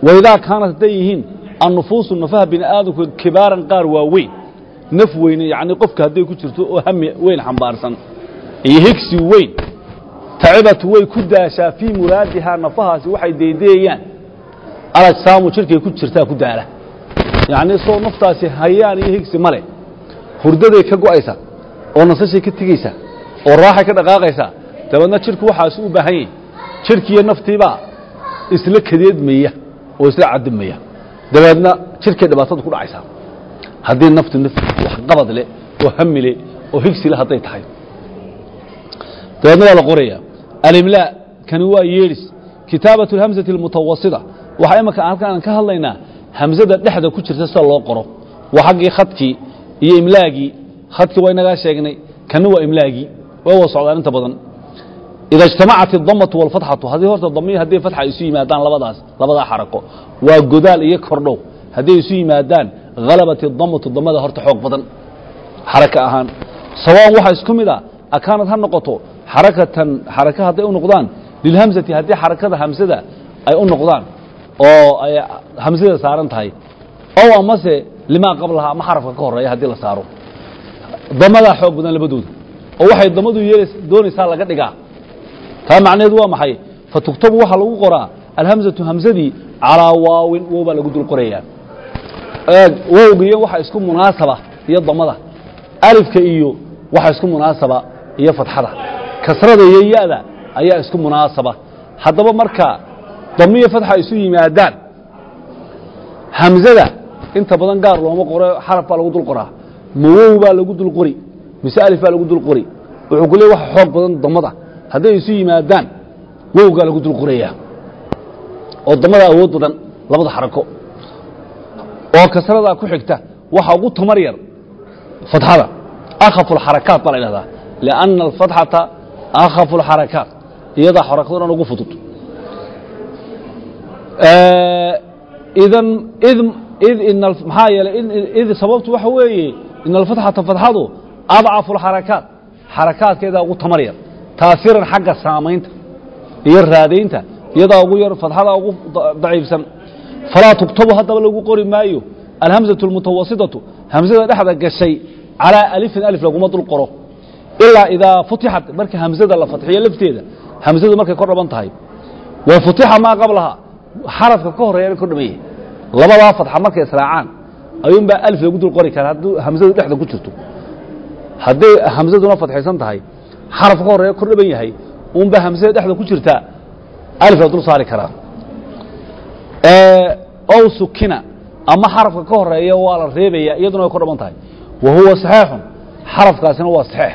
waidaa kaanat hadday yihiin annufuusu nafaha bini aadamku kibaaran qaar waaweyn naf weyne yacni qofka hadday ku jirto oo hami weyn xambaarsan. Iyo higsi weyn tacibat way ku daashaa fii muraadihaa nafahaasi waxay deedeeyaan. Alajsaamu jidhkay ku jirtaa ku daala. Yacni soo naftaasi hayaan iyo higsi male hurdaday ka go'aysa oo nasashay ka tegeysa oo raaxay ka dhaqaaqaysaa dabeedna jidhku waxaasi u baahan yahy jidhkiiyo naftiibaa isla kadeedmaya oo isla cadimaya dabeedna jidhkay dhibaatada ku dhacaysaa haddii naftu naf waxqabad leh oo hami leh oo higsi leh hadday tahay dabeedna waa la qoraya alimlaa kani waa yeedhis kitaabaة اhamزaةi اlmutawasita waxaa imika halkan aan ka hadlaynaa hamzada dhexda ku jirta sida loo qoro waa xaggii khadkii iyo imlaagii khadkii waa inagaa sheegnay kana waa imlaagii waa wa socdaan inta badan ida اجtamacat الdamaةu واlfatxatu haddii horta damiyi hadday fatxa isu yimaadaan labadaas labadaa xarako waa godaal iyo kordhow hadday isu yimaadaan halabat الdamatu damada horta xoog badan xaraka ahaan sawaan waxaa isku mid a akaanad ha noqoto xarakatan xaraka hadday u noqdaan lilhamzati haddii xarakada hamsada ay u noqdaan oo ay hamsada saaran tahay ow amase limaa qablaha ama xarafka ka horreeya haddii la saaro damadaa xoog badan labadooda oo waxay damadu doonaysaa laga dhigaa taa macnaheedu waa maxay fatuktabu waxaa lagu qoraa alhamzatu hamsadii calaa waawin wow baa lagu dul qorayaa wowgiyo waxa isku munaasaba iyo damada. Alifka iyo waxa isku munaasaba iyo fatxada kasrada iyo ya-da ayaa isku munaasaba. Haddaba marka damiyo fatxa isu yimaadaan hamzada inta badan gaar looma qoro xaraf baa lagu dul qoraa ma wow baa lagu dul qori mise alif baa lagu dul qori. Wuxuu ku leey waxa xoog badan damada. Hadday isu yimaadaan wowgaa lagu dul qorayaa oo damada awood badan labada xarako oo kasradaa ku xigta waxa ugu tamar yar fatxada akhafu alxarakaat baa la idhahdaa lianna alfatxata akhafu alxarakaat iyadaa xarakado dhan ugu fudud. Maxaa yeelay id sababtu waxa weeye in alfatxata fatxadu adcafu alxarakaat xarakaadkeedaa ugu tamar yar. Taasiran xagga saamaynta iyo raadaynta iyadaa ugu yar fatxadaa ugu daciifsan falaa tugtabu haddaba lagu qori maayo alhamزaة اlmutawasitaةu hamzada dhexda gashay calىa alifin alif laguma dul qoro ilaa idaa futixat marka hamzada la fatxiyo lafteeda hamzadu markay kor dhaban tahay wa futixa maa qablaha xarafka ka horeeya kor dhaban yahay labadaa fatxa markay israacaan ayuunbaa alif lagu dul qori kara hadduu hamzadu dhexda ku jirto hadday hamzaduna fatxisan tahay xarafka ka horeeya kor dhaban yahay unbaa hamzada dhexda ku jirtaa alif la dul saari karaa ow sukina ama xarafka ka horreeya waa la reebaya iyaduna way kor dhaban tahay wa huwa saxiixun xarafkaasina waa saxiix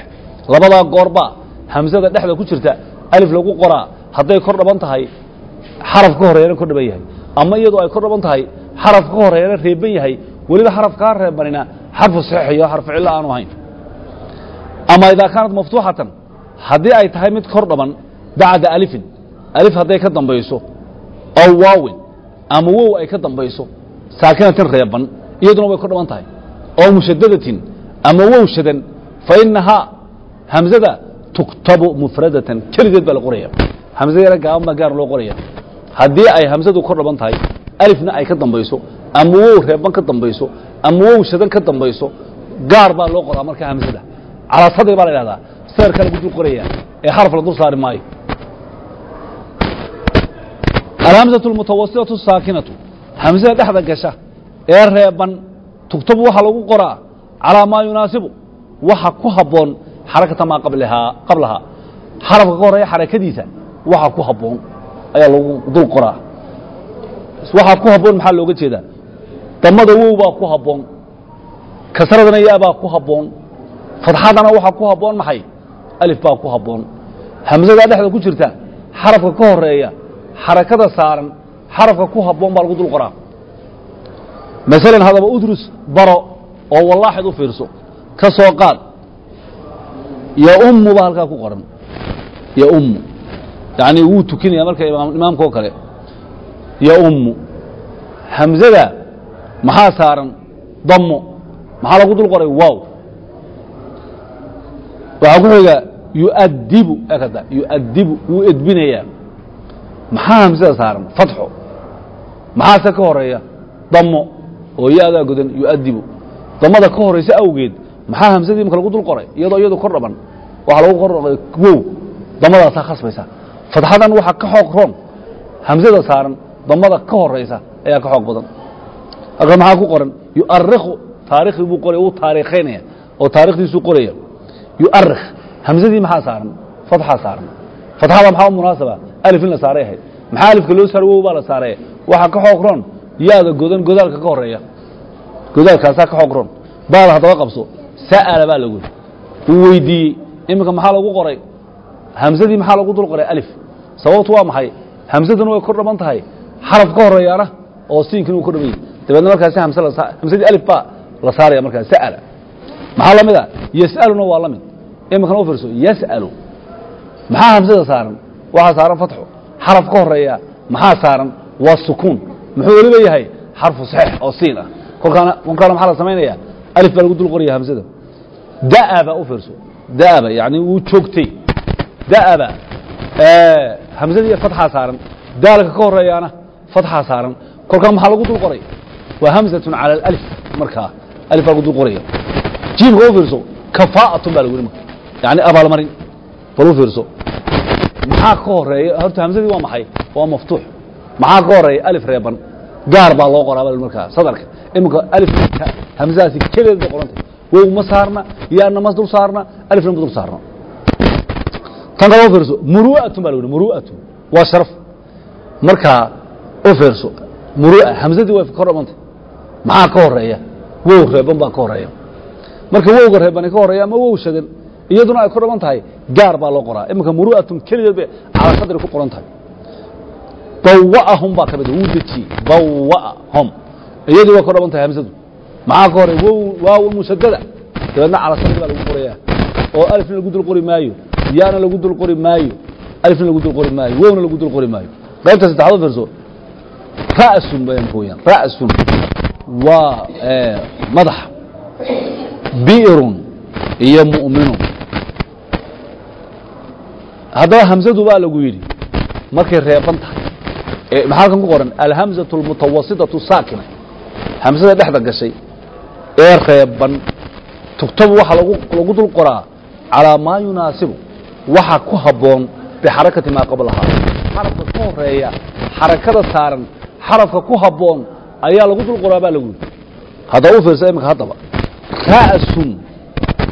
labadaa goorbaa hamzada dhexda ku jirta alif lagu qoraa hadday kor dhaban tahay xaraf ka horeeyana kor dhaban yahay ama iyadoo ay kor dhaban tahay xaraf ka horeeyana reeban yahay weliba xarafkaa reebanina xarfu saxiix iyo xarfu cillo aanu ahayn ama idaa kaanat maftuuxatan haddii ay tahay mid kor dhaban bacda alifin ama wow ay ka dambayso saakinatin reeban iyaduna way kor dhaban tahay. Oo mushadadatin ama wow shadan fa inahaa hamzada tuktabu mufradatan keligeed baa la qoraya. Hamzada yara gaaban gaar loo qoraya. Haddii ay hamzadu kor dhaban tahay alifna ay ka dambayso ama wow reeban ka dambayso ama wow shadan ka dambayso gaar baa loo qoraa markaa hamzada. Calaa sadri baa la idhahdaa sadarkaa lagu dul qoraya ee xaraf dul saari maayo alhamsatu almutawasitatu saakinatu hamsada dhexda gasha. Ee reeban tugtabu waxaa lagu qoraa calaa maa yunaasibu. Waxa ku haboon xarakata maa qablahaa xarafka ka horaya xarakadiisa waxa ku haboon ayaa lagu dul qoraa. Waxaa ku haboon maxaa looga jeedaa? Damada wow baa ku haboon kasradana yaabaa ku haboon fadxadana waxaa ku haboon maxay? Alif baa ku haboon hamsadaa dhexda ku jirta xarafka ka horreeya xarakada saaran xarafka ku habboon baa lagu dul qoraa. Masalan haddaba udrus baro oo wallaaxid u fiirso ka soo qaad. Yaummu baa halkaa ku qoran. Yaummu yacni wuu tukinaya marka imaamka oo kale. Yaummu hamzada maxaa saaran? Dammo. Maxaa lagu dul qoray? Wow waxaa ku xiga yuadibu ekada yuadibu wuu edbinayaa maxaa hamsada saaran? Fatxo maxaase ka horreeya? Damo oo ya-daa godan yuadibu damada ka horaysa awgeed maxaa hamsadii imaka lagu dul qoray? Iyadoo iyadu kor dhaban. Waxaa lagu kor dhaqay wow. Damadaasaa khasbaysa. Fatxadan waxaa ka xoog roon. Hamsada saaran damada ka horaysa ayaa ka xoog badan. Halka maxaa ku qoran? Yuarikhu taariikhdii buu qoraya wuu taariikhaynaya oo taarikhdiisuu qoraya yuarikh hamsadii maxaa saaran? Fatxaa saaran. Fatxada maxaa u munaasaba alif in la saaray maxaa alifka loo saaray wow baa la saaray waxaa ka xoog yaada godan godaalka ka horreeya godaalkaasaa ka xoog roon haddaba qabso sa'ala baa lagu wuu weydiiyey iminka maxaa lagu qoray hamsadii maxaa lagu dul qoray alif sababtu waa maxay hamsaduna way kor dhaban tahay xaraf ka horeeyaana oo siinkin uu kor dhaban yahay dabeedna markaasi hamsadii alif baa la saaraya markaas sa'ala maxaa la mid a yas'aluna waa la mid iminkana u fiirso yas'alu maxaa hamsada saaran waxaa saaran fatxo xaraf ka horreeya maxaa saaran? Waa sukuun. Muxuu weliba yahay xarfu saxiix oo siin ah. Kolkaana kolkaana maxaa la samaynaya alif baa lagu dul qoraya hamsada da'aba u fiirso. Da'aba yani wuu joogtay. Da'aba hamsadii fatxaa saaran. Daalka ka horeeyaana fatxaa saaran. Kolkaa maxaa lagu dul qoray? Waa hamzatun cala alif markaa alif baa lagu dul qoraya jiimka u fiirso kafaa'atun baa lagu yidhi marka yani abaalmarin bal u fiirso maxaa ka horreeya horta hamsadii waa maxay? Waa maftuux. Maxaa ka horreeya alif reeban gaar baa loo qoraa bal markaa sadarka. Iminka alif hamsadaasi keligeed bay qorantay. Wow ma saarna? Yaana ma dul saarna? Alifna ma dul saarna. Tan kale u fiirso muru'atun baa lagu muru'atun. Waa sharaf. Markaa u fiirso muru'a hamsadii way kor dhamantay maxaa ka horreeya wow reeban baa ka horreeya marka wowga reebani ka horreeya ama wow shadan iyaduna ay ku dhaban tahay gaar baa loo qoraa. Iminka muru'atun keligeed calaa sadri ku qoran tahay. Bawa'ahum baa ka mid wuu dejiyey bawa'ahum iyadii waa ku dhaban tahay hamsadu maxaa ka horey wow waaw mushadada dabeedna calaa sadri baa lagu qorayaa. Oo alifna lagu dul qori maayo. Yaana lagu dul qori maayo. Alifna lagu dul qori maayo. Wowna lagu dul qori maayo. Qaybta saddexaad fiirso. Ra'sun bayaan mooyaan ra'sun waa madaxa. Bi'run iyo mu'minun haddaba hamsadu baa lagu yidhi. Markay reeban tahay. Ee maxaa halkan ku qoran? Alhamzatu almutawasitatu saakina. Hamsada dhexda gashay ee reeban. Tugtabu waxa lagu dul qoraa calaa maa yunaasibu. Waxa ku habboon bixarakati maa qablahaa xarafka ka horreeya xarakada saaran xarafka ku habboon ayaa lagu dul qoraa baa lagu yidhi. Haddaba u fiirsa iminka haddaba. Ra'sun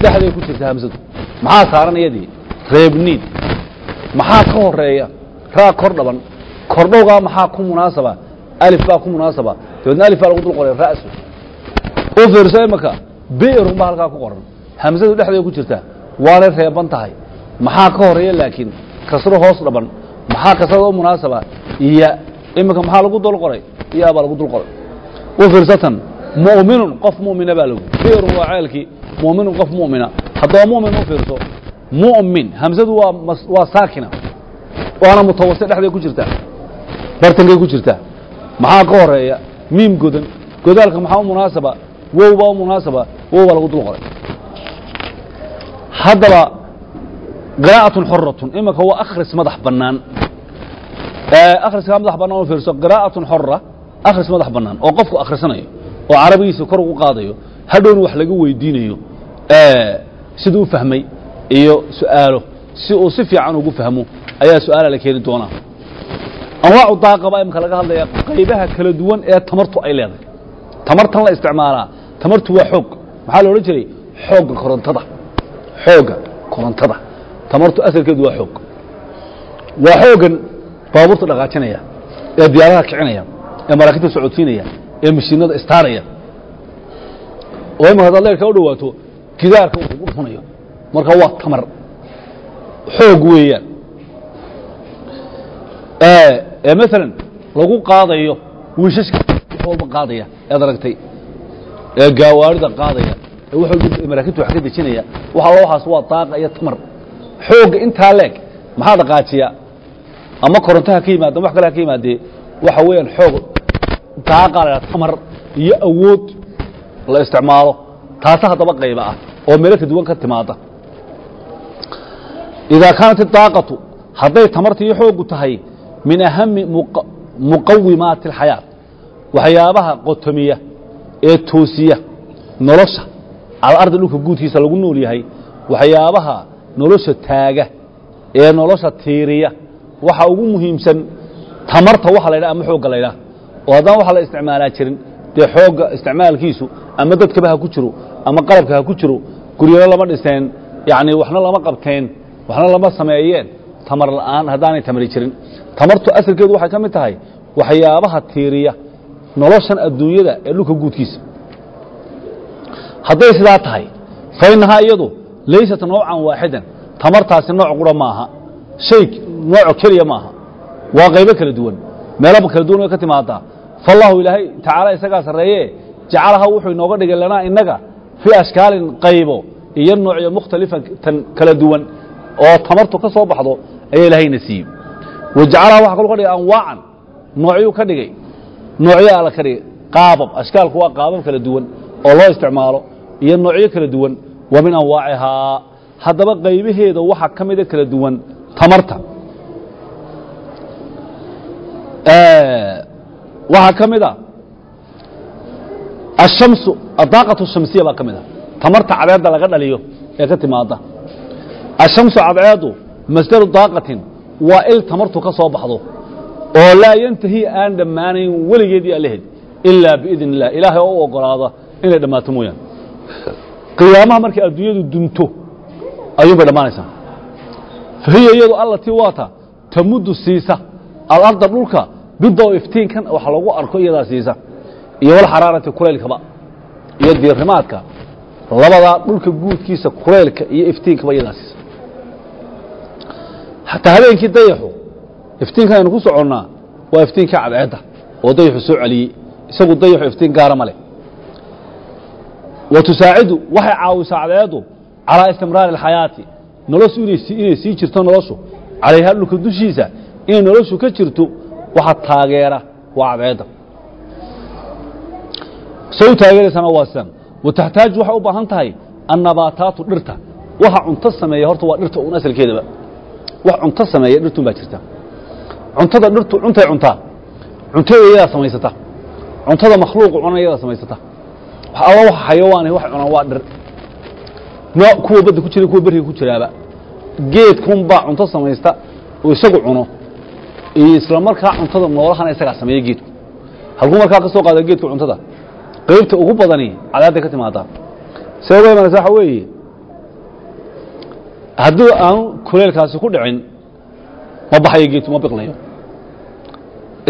dhexday ku jirta hamsadu maxaa saaran iyadii? Reebniid maxaa ka horreeya raa kor dhaban. Kordhowgaa maxaa ku munaasaba alif baa ku munaasaba. Dabeedna alif baa lagu dul qoray ra'sun u fiirso iminka bi'run baa halkaa ku qoran. Hamsadu dhexday ku jirta waanay reeban tahay. Maxaa ka horreeya laakiin kasro hoos dhaban. Maxaa kasrada u munaasaba iya iminka maxaa lagu dul qoray iya baa lagu dul qoray. U fiirsatan mu'minun qof mu'mina baa lagu bi'run waa ceelkii mu'minun qof mu'mina. Haddaba mu'min u fiirso mu'min. Hamsadu waa waa saakina. Waana mutawasit dhexday ku jirtaa bartankay ku jirtaa maxaa ka horreeya? Miim godan. Godaalka maxaa u munaasaba? Wow baa u munaasaba. Wow baa lagu dul qoray haddaba qiraa'atun xoratun iminka waa akhris madax bannaan. Akhriskaa madax bannaan u fiirso qiraa'atun xora akhris madax bannaan oo qofku akhrisanayo oo carabigiisa kor ugu qaadayo hadhowna wax laga weydiinayo siduu u fahmay iyo su'aalo. Si uu si fiican ugu fahmo ayaa su'aala la keeni doonaa. Anwaacu daaqa baa imika laga hadlaya qaybaha kala duwan ee tamartu ay leedahay. Tamartan la isticmaalaa. Tamartu waa xoog. Maxaa la odhan jiray? Xoogga korontada. Xoogga korontada. Tamartu asalkeedu waa xoog. Waa xooggan baabuurta dhaqaajinaya ee diyaaradaha kicinaya ee maraakiibta socodsiinaya ee mashiinada istaaraya. Oo imika hadaad leerka u dhawaato gidaarka uu kugu dhufunayo marka waa tamar. Xoog weeyaan. Ee maalan lagu qaadayo wiishashka wax walba qaadaya ead aragtay. Ee gaawaarida qaadaya ee wax walba maraakiibta wax ka dejinaya wax alla waxaas waa daaqa iyo tamar. Xoogga intaa leeg maxaa dhaqaajiya ama koronto ha ka yimaada ama wax kale ha ka yimaadee waxa weeyaan xoog daaqa la tamar iyo awood la isticmaalo. Taasa haddaba qayba ah oo meelo ka duwan ka timaada idaa kaanat idaaqatu hadday tamarta iyo xooggu tahay min ahami muqa- muqawimaati alxayaat waxyaabaha qotomiya ee toosiya nolosha cala ardi dhulka guudkiisa lagu nool yahay waxyaabaha nolosha taaga ee nolosha tiiriya waxa ugu muhiimsan tamarta waxa la ydhaha ama xoogga la ydhaha oo haddaan waxa la isticmaalaa jirin dee xoogga isticmaalkiisu ama dadkaba ha ku jiro ama qalabka ha ku jiro guryalo lama dhiseen yacni waxna lama qabteen waxna lama sameeyeen. Tamar la'aan haddaanay tamari jirin. Tamartu asalkeedu waxay ka mid tahay waxyaabaha tiiriya noloshan adduunyada ee dhulka guudkiisa. Hadday sidaa tahay fa innahaa iyadu laysat noocan waaxidan tamartaasi nooc qura maaha shay nooco keliya maaha. Waa qaybo kala duwan. Meelaba kala duwan way ka timaadaa fallaahu ilaahay tacaala isagaa sarreeye jacalaha wuxuu inooga dhigay lanaa innaga fii ashkaalin qaybo iyo noocyo mukhtalifatan kala duwan oo tamartu ka soo baxdo ayaa ilaahayna siiyey. Wajacalaha waxa kaloo ka dhigay anwaacan. Noocyuu ka dhigay. Noocyo alla ka dhigay. Qaabab ashkaalku waa qaabab kala duwan oo loo isticmaalo iyo noocyo kala duwan. Wa min anwaacihaa. Haddaba qaybaheeda waxa ka mida kala duwan tamarta. Waxaa ka mid a ashamsu adaaqatu shamsiya baa ka mid a. Tamarta cadceedda laga dhaliyo ee ka timaada ashamsu cadceeddu masdaru daaqatin waa il tamartu ka soo baxdo oo laa yantahi aan dhammaanayn weligeedii allaheed ilaa biidn illah ilaahay oo u ogolaada inay dhammaato mooyaan qiyaamaha markay adduunyadu dunto ayuunbay dhammaanaysaa fahiya iyadu allatii waata tamuddu siisa alarda dhulka bidow iftiinkan waxa lagu arko iyadaa siisa iyo walxaraarati kulaylkaba iyo diirimaadka labadaa dhulka guudkiisa kuleylka iyo iftiinkaba iyadaa siisa xataa habeenkii dayaxu iftiinkan aynu ku soconnaa waa iftiinkii cadceedda oo dayaxu soo celiyey. Isagu dayaxu iftiin gaara ma leh. Wa tusaacidu waxay caawisaa cadceeddu calaa istimraari alxayaati. Noloshu inay sii jirto noloshu. Calayha dhulka dushiisa inay noloshu ka jirto waxa taageera waa cadceedda say u taageeraysana waa sidan. Wataxtaaju waxay u baahan tahay annabaataatu dhirta. Waxa cunto sameeya horta waa dhirta un asalkeedaba wax cunto sameeya dhirtun baa jirta. Cuntada dhirtu cuntay cuntaa cuntada iyadaa samaysata. Cuntada makhluuqu cuna iyadaa samaysata. Wax alla waxa xayawaan wax cunaan waa dhir. Nooc kuwa badda ku jira kuwa beriga ku jiraaba. Geedkunbaa cunto samaysta oo isagu cuno. Iyo isla markaa cuntada noolahana isagaa sameeya geedku. Halkuu markaa ka qaada geedka cuntada. Qaybta ugu badani cadaadday ka timaadaa uga imanaysa waxa weeye haddii aanu kuleelkaasi ku dhicin ma baxayo geedku ma biqlayo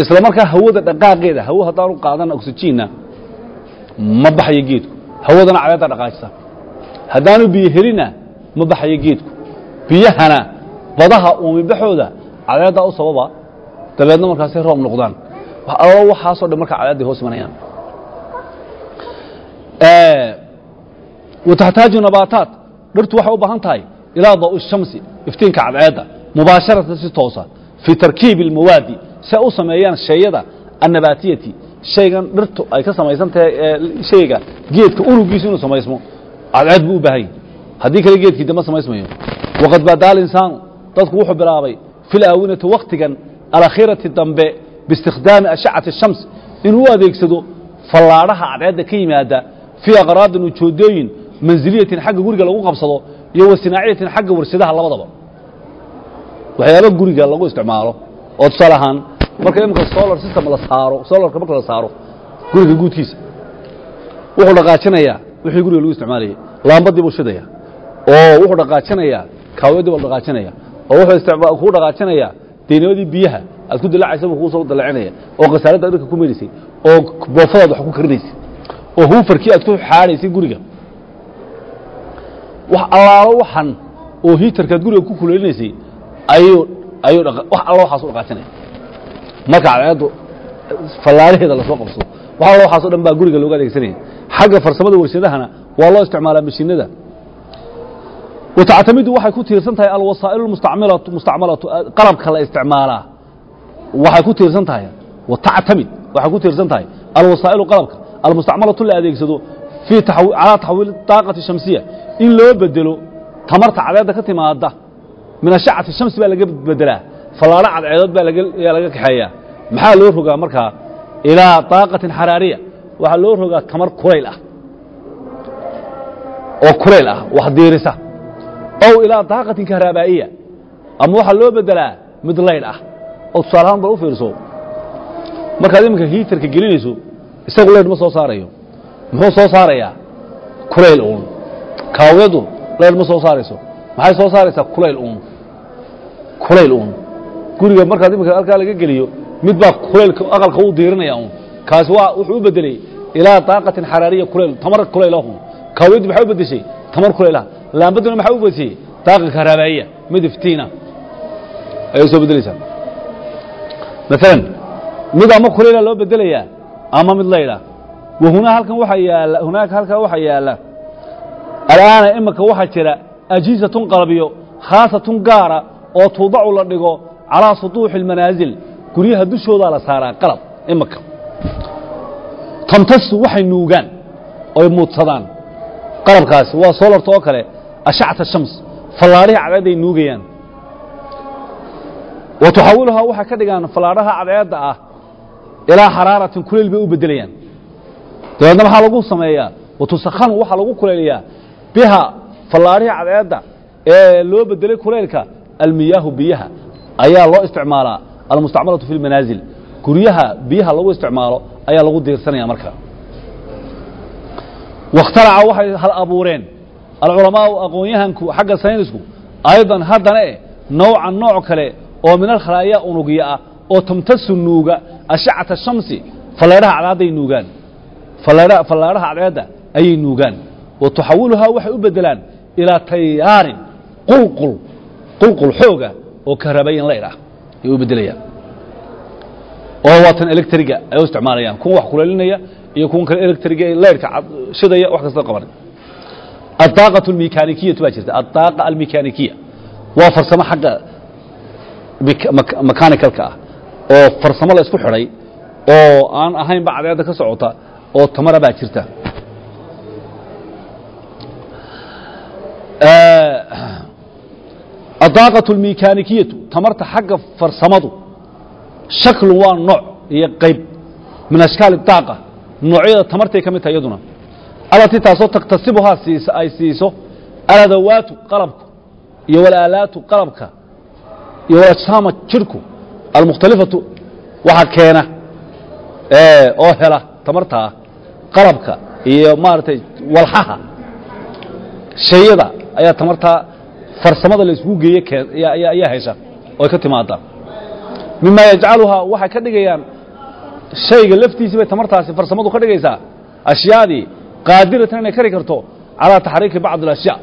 isla markaa hawada dhaqaaqeeda hawo haddaanu qaadan oxygiinna ma baxayo geedku. Hawadana cadaadda dhaqaajisa. Haddaanu biyo helina ma baxayo geedku. Biyahana badaha uumibaxooda cadaaddaa u sababa dabeedna markaasay roob noqdaan. Allo waxaasoo dhan markaa cadaadday hoos imanayaan. Wataxtaaju nabaataat dhirtu waxay u baahan tahay ilaa daw shamsi iftiinka cadceedda mubaasharatan si toosa fii tarkiibi اlmawaadi si u sameeyaan sheeyada annabaatiyati shaygan dhirtu ay ka samaysan tahay ee shayga geedka unugiisu inuu samaysmo cadceed buu u baahan yahy haddii kale geedkii damba samaysmayo waqad baadaa alinsaanu dadku wuxuu bilaabay fi laawinati wakhtigan alakhiirati dambe biistikhdaami ashacati shams inuu u adeegsado fallaadhaha cadceedda ka yimaada fii aqraadin ujoodooyin mansiliyatin xagga guriga lagu qabsado iyo wasinaaciyatin xagga warshadaha labadaba. Waxyaaba guriga lagu isticmaalo oo tusaale ahaan marka imika solar system la saaro solarka marka la saaro guriga guudkiisa wuxuu dhaqaajinayaa wixii guriga lagu isticmaalayay laambadii buu shidaya oo wuxuu dhaqaajinayaa kaawyadii buu dhaqaajinaya oo wuxuu kuu dhaqaajinayaa deynamadii biyaha aad ku dalaacaysa buu kuu soo dalacinaya oo khasaaradda dharka ku meydhaysay oo boofadaad wax ku karinaysay oo huufarkii aad ku xaadhaysay guriga wax allaalo waxan oo hiitarkaad guriga ku kuleelinaysay ayuu ayuu wax alla waxaas u dhaqaajinaya marka cadceeddu fallaalaheeda la soo qabsado wax alla waxaaso dhan baa guriga looga adeegsanaya xagga farsamada warshadahana waa loo isticmaalaa mashiinada watactamidu waxay ku tiirsan tahay alwasaa'il mustacmilatu mustacmalatu qalabka la isticmaalaa. Waxay ku tiirsan tahay watactamid waxay ku tiirsan tahay alwasaa'ilu qalabka almustacmalatu la adeegsado fii calaa taxwiil daaqati shamsiya in loo bedelo tamarta cadeedda ka timaada min ashacati shamsi baa laga bedelaa fallaadho cadceedood baa yaa laga kaxeeyaa. Maxaa loo rogaa markaa ilaa daaqatin xaraariya waxaa loo rogaa tamar kulayl ah. Oo kulayl ah wax diirisa. Ow ilaa daaqatin kahrabaa'iya ama waxaa loo bedelaa mid laydh ah. Oo tusaalahaan bal u fiirso. Markaad iminka hiitarka gelinayso isagu laydh ma soo saarayo. Muxuu soo saarayaa? Kulayl uun kaawyadu laydh ma soo saarayso? Maxay soo saaraysaa kulayl uun? Kulayl uun. Guriga markaad iminka halkaa laga geliyo mid baa kulaylka aqalka u diirinaya uun. Kaasi waa wuxuu u bedelay ilaa daaqatin xaraariya kulayl tamar kulaylahun kaawyadu maxay u bedeshay tamar kulaylaha laambaduna maxay u bedeshay daaqa kahrabaa'iya mid iftiina. Ayay soo bedelaysaa maalan mid ama kulayla loo bedelayaa ama mid laydha wahunaa halkan waxaa yaalla hunaaka halkaa waxaa yaalla al'aana imika waxaa jira ajiizatun qalbiyo khaasatun gaara oo tuudacu la dhigo calaa sutuuxi اlmanaasil guryaha dushoodaa la saaraa qalab imika. Tamtasu waxay nuugaan oy muudsadaan qalabkaasi waa solarta oo kale ashacta shams fallaadhihii cadceedday nuugayaan. Wa tuxawiluhaa waxay ka dhigaan fallaadhaha cadceedda ah ilaa xaraaratin kulayl bay u beddelayaan. Dabeedna maxaa lagu sameeyaa? Watusakhanu waxaa lagu kulayliyaa biha fallaadhihii cadceedda ee loo bedelay kulaylka almiyaahu biyaha ayaa loo isticmaalaa. Almustacmalatu fi lmanaasil guryaha biyaha lagu isticmaalo ayaa lagu diirsanaya marka. Wakhtalaca waxay hal abuureen. Alculamaau aqoon-yahanku xagga saynisku aydan haddana eh nawcan nooc kale oo min alkhalaayaa unugya ah oo tamtasu nuuga ashacata shamsi falleedhaha cadceedday nuugaan. Fallaadhaha cadceedda ayay nuugaan wa tuxawiluhaa waxay u bedelaan ilaa tayaarin qulqul qulqul xooga oo kahraabayin laydh ah ayay u bedelayaan oo waatan electriga ay u isticmaalayaan kuwa wax kuleelinaya iyo kuwa kale electriga laydhka shidaya wax kasta qaban addaaqatu almekanikiyatu baa jirta addaaqa almekaanikiya waa farsamo xagga mechanicalka ah oo farsamo la isku xidhay oo aan ahaynba cadceedda ka socota oo tamara baa jirta. adaaqaة اlmekanikiyatu tamarta xagga farsamadu shaklu waa nooc iyo qayb min ashkaal daaqa noocyada tamartay ka mid tahay iyaduna alatii taasoo taktasibuhaa siisa ay siiso aladawaatu qalabka iyo walaalaatu qalabka iyo walasaama jirku almukhtalifatu waxa keena oo hela tamartaa qalabka iyo maaragtay walxaha shayada ayaa tamartaa farsamada la isugu geeye ayaa hesha oy ka timaada mima yajcaluhaa waxay ka dhigayaan shayga laftiisii bay tamartaasi farsamadu ka dhigaysaa ashyaadii qaadiratan inay kari karto calaa taxriiki bacd alashyaa.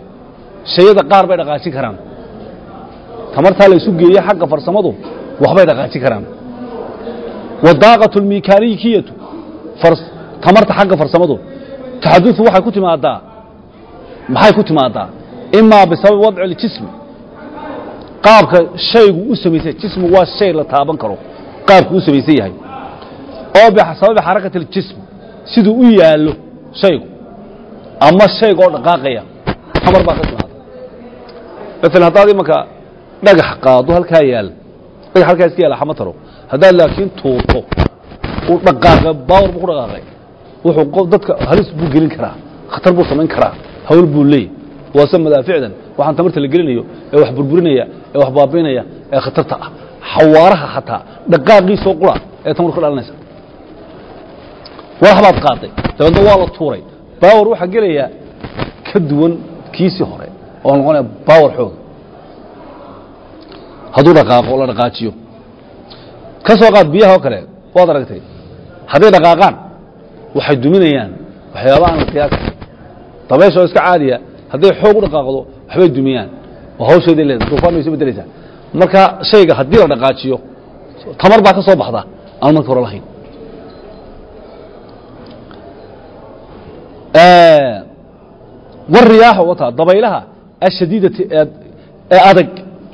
Shayada qaar bay dhaqaajin karaan. Tamartaa la isu xagga farsamadu waxbay dhaqaajin karaan. Wadaaqatu almekanikiyatu tamarta xagga farsamadu taxaduثu waxay ku timaadaa maxay ku timaadaa imaa bisabab wadci اljismi qaabka shaygu u samaysay jismigu waa shay la taaban karo qaabku u samaysan yahay oo bisababi xarakati اljism siduu u yaallo shaygu ama shayga oo dhaqaaqaya tamar baa ka timaada maala haddaad imanka dhagax qaado halkaa yaal dhagax halkaa iska yaalla xama taro haddaad laakiin tuurto uu dhaqaaqa baawar buu ku dhaqaaqay wuxuu dadka halis buu gelin karaa khatar buu samayn karaa hawl buu leeyay waase madaaficdan waxaan tamarta la gelinayo ee wax burburinaya ee wax baabiinaya ee khatarta ah xawaaraha xataa dhaqaaqiisoo qura ee tamar ka dhalanaysa walax baad qaaday dabeedna waa la tuuray baawar waxaa gelaya ka duwan kiisii hore oo noqonaya baawar xooga hadduu dhaqaaqo la dhaqaajiyo ka soo qaad biyaha oo kale waad aragtay hadday dhaqaaqaan waxay duminayaan waxyaaba aan la qiyaasi dabaysha oo iska caadiya hadday xoog u dhaqaaqdo waxbay dumiyaan. Oo hawsheeday leedahay duufaanbay soo bedelaysaa marka shayga haddii la dhaqaajiyo tamar baa ka soo baxda aan marka hore lahayn. Wariyaaha wata dabaylaha ashadiidati ee adag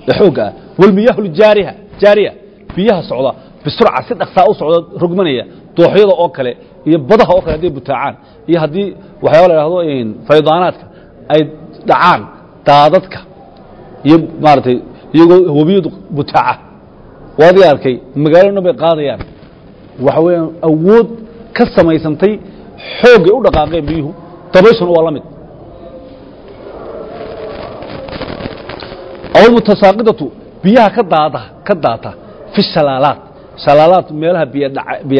ee xoogga ah. Walmiyahu ljaariha jaariya biyaha socda bisurca si dhaqsaa u socda rogmanaya dooxyada oo kale iyo badaha oo kale hadday butaacaan iyo haddii waxyaaba la idhahdo faydaanaadka ay dhacaan daadadka iyo maaratay iyagoo webiyadu butaaca. Waadii arkay magaalo dhan bay qaadayaan. Waxa weeyaan awood ka samaysantay xooggay u dhaqaaqeen biyuhu. Dabayshuna waa la mid. Aw mutasaaqidatu biyaha ka daada ka daata fi shalaalaat. Shalaalaat meelaha biyo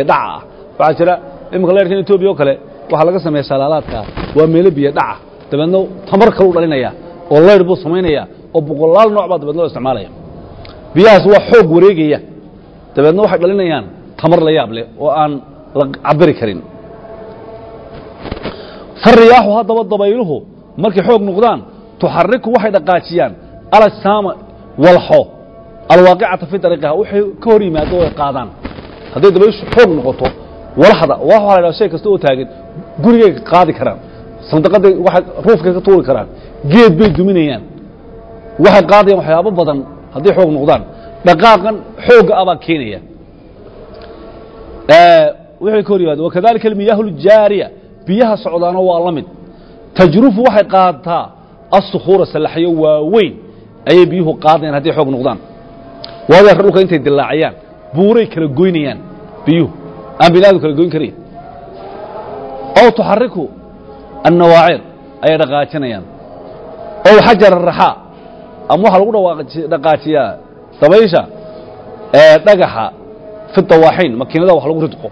dhaca ah. Waxaa jira iminka leerkan etoobiya oo kale waxaa laga sameeya shalaalaadkaa waa meelo biyo dhaca dabeedna tamar kalu dhalinaya oo leyr buu samaynaya oo boqolaal nooc baa dabeedna isticmaalaya. Biyahaas waa xoog wareegaya. Dabeedna waxay dhalinayaan tamar la yaab leh oo aan la cabiri karin. Fariyaaxu haddaba dabayluhu markay xoog noqdaan tuxariku waxay dhaqaajiyaan alajsaama walxo alwaaqicata fi ariiqiha waxay ka hor yimaado way qaadaan. Hadday dabayshu xoog noqoto walaxda waxa la dhaha shay kasta oo taagan gurigay qaadi karaan sandaqaday waxay ruufkay ka tuuri karaan geed bay duminayaan. Waxay qaadayaan waxyaabo badan hadday xoog noqdaan. Dhaqaaqan xoogga abaa keenaya wixii ka hor yimaado wakadalika almiyaahu aljaariya. Biyaha socdaana waa la mid. Tajrufu waxay qaadataa asukhuura salaxyo waaweyn. Ayay biyuhu qaadayaan hadday xoog noqdaan. Waadii arka dhulka intay dilaacayaan buuray kala goynayaan biyuhu. Aan bini aadam kala goyn karayn ow tuxariku annawaacir ayay dhaqaajinayaan ow xajar araxaa ama waxaa lagu dhaqaajiyaa dabaysha dhagaxa fi dawaaxiin makiinada wax lagu ridqo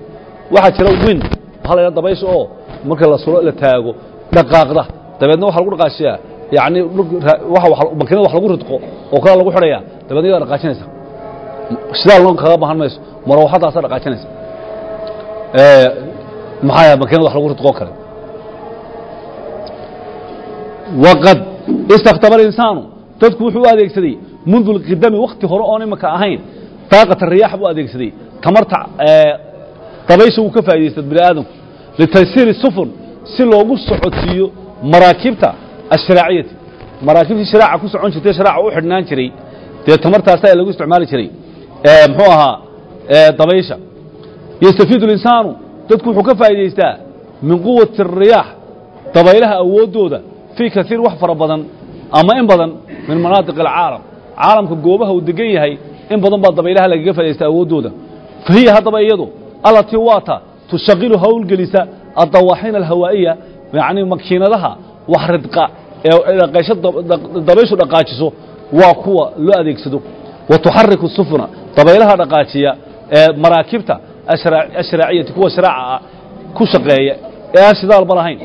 waxaa jira wind waxaa la yidhaha dabaysha oo marka la sulo la taago dhaqaaqda dabeedna waxaa lagu dhaqaashiyaa yacni makiinada wax lagu ridqo oo kala lagu xidhaya dabeedna yadaa dhaqaajinaysa shidaal loo kaga baahan mayso marwaxadaasaa dhaqaajinaysa maxaa makiinada wax lagu ridqoo kale waqad istaktaba alinsaanu dadku wuxuu u adeegsaday mundu lqidami wakhti hore oon imika ahayn taaqata riyaaxa buu adeegsaday tamarta dabaysha wuu ka faa'idaystay bini aadamku litaysiiri sufun si loogu socodsiiyo maraakiibta ashiraaciyati maraakiibtii shiraaca ku socon jirtay shiraaca u xidhnaan jiray dee tamartaasaa lagu isticmaali jiray muxuu ahaa dabaysha yastafiidu linsaanu dadku wuxuu ka faa'idaystaa min quwati riyaax dabaylaha awooddooda fii kaiir wax fara badan ama in badan min manaatiq alcaalam caalamka goobaha uu degan yahay in badan baa dabaylaha lagaga faa'idaystaa awooddooda fa haddaba iyadu allatii waata tushaqilu howlgelisa addawaaxiina alhawaa'iya yacni makiinadaha wax ridqa ee dabayshu dhaqaajiso waa kuwa loo adeegsado wa tuxariku sufuna dabaylaha dhaqaajiya ee maraakiibta ashraaciyati kuwa shraaca ah ku shaqeeya ee aan shidaalba lahayn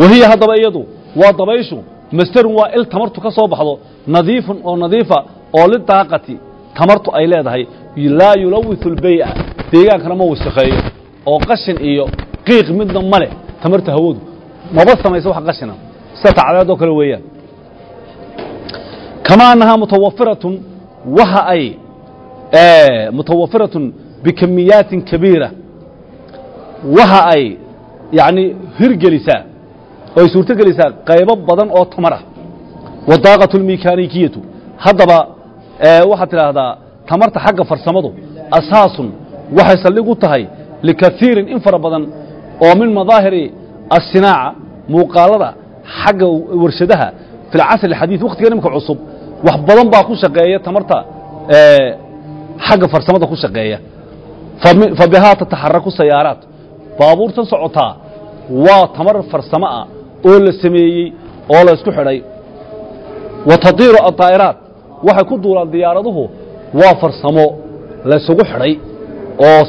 wa hiya haddaba iyadu waa dabayshu mastarun waa il tamartu ka soo baxdo nadiifun oo nadiifa oo lidaaqati tamartu ay leedahay laa yulawitu lbay'a deegaankana ma wasakheeyo oo qashin iyo qiiq midna ma leh tamarta hawadu maba samayso wax qashina sida tacdaadoo kale weeyaan kama annahaa mutawafiratun waxa ay mutawafiratun bikamiyaatin kabiira waxa ay yacni hirgelisaa oo ay suurto gelisaa qaybo badan oo tamara wadaaqatu almekanikiyatu haddaba waxaad tidhaahdaa tamarta xagga farsamadu asaasun waxay saldhig u tahay likaiirin in fara badan oo min madaahiri asinaaca muuqaalada xagga warshadaha fi lcasr اxadiiث wakhtigan imika cusub wax badan baa ku shaqeeya tamarta xagga farsamada ku shaqeeya. Fa bihaa tataxaraku sayaaraat. Baabuurtan socotaa waa tamar farsamo ah oo la sameeyey oo la isku xidhay. Wa tadiiru aطaa'iraat waxay ku duulaan diyaaraduhu. Waa farsamo laysugu xidhay oo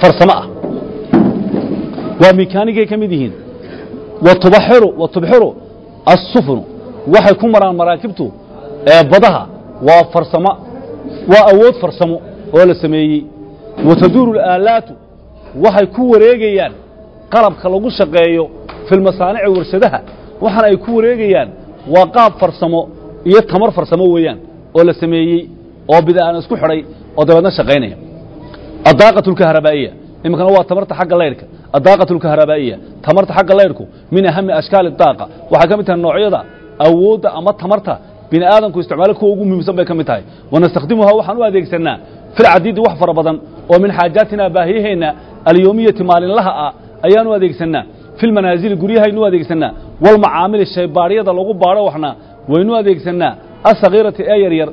farsamo ah. Waa mekaanigay ka mid yihiin. Wa tubxiru assufunu waxay ku maraan maraakibtu ee badaha. Waa farsamo waa awood farsamo oo la sameeyey. Wa taduuru alaalaatu. Waxay ku wareegayaan qalabka lagu shaqeeyo fi lmasaanici warshadaha waxaana ay ku wareegayaan waa qaab farsamo iyo tamar farsamo weeyaan oo la sameeyey oo bida'aan isku xidhay oo dabeedna shaqaynaya addaaqatu lkahrabaa'iya iminkana waa tamarta xagga laydhka addaaqatu lkahrabaa'iya tamarta xagga laydhku min ahami ashkaali daaqa waxay ka mid tahay noocyada awoodda ama tamarta bini aadamku isticmaalo kuwa ugu muhiimsan bay ka mid tahay wanastakhdimuhaa waxaan u adeegsanaa filcadiidi wax fara badan oo min xaajaatina baahiyaheenna alyowmiyati maalinlaha ah ayaan u adeegsanaa fi lmanaasili guryahaynu adeegsanaa walmacaamili shaybaadhyada lagu baadho waxna waynu adeegsanaa asagiirati ee yaryar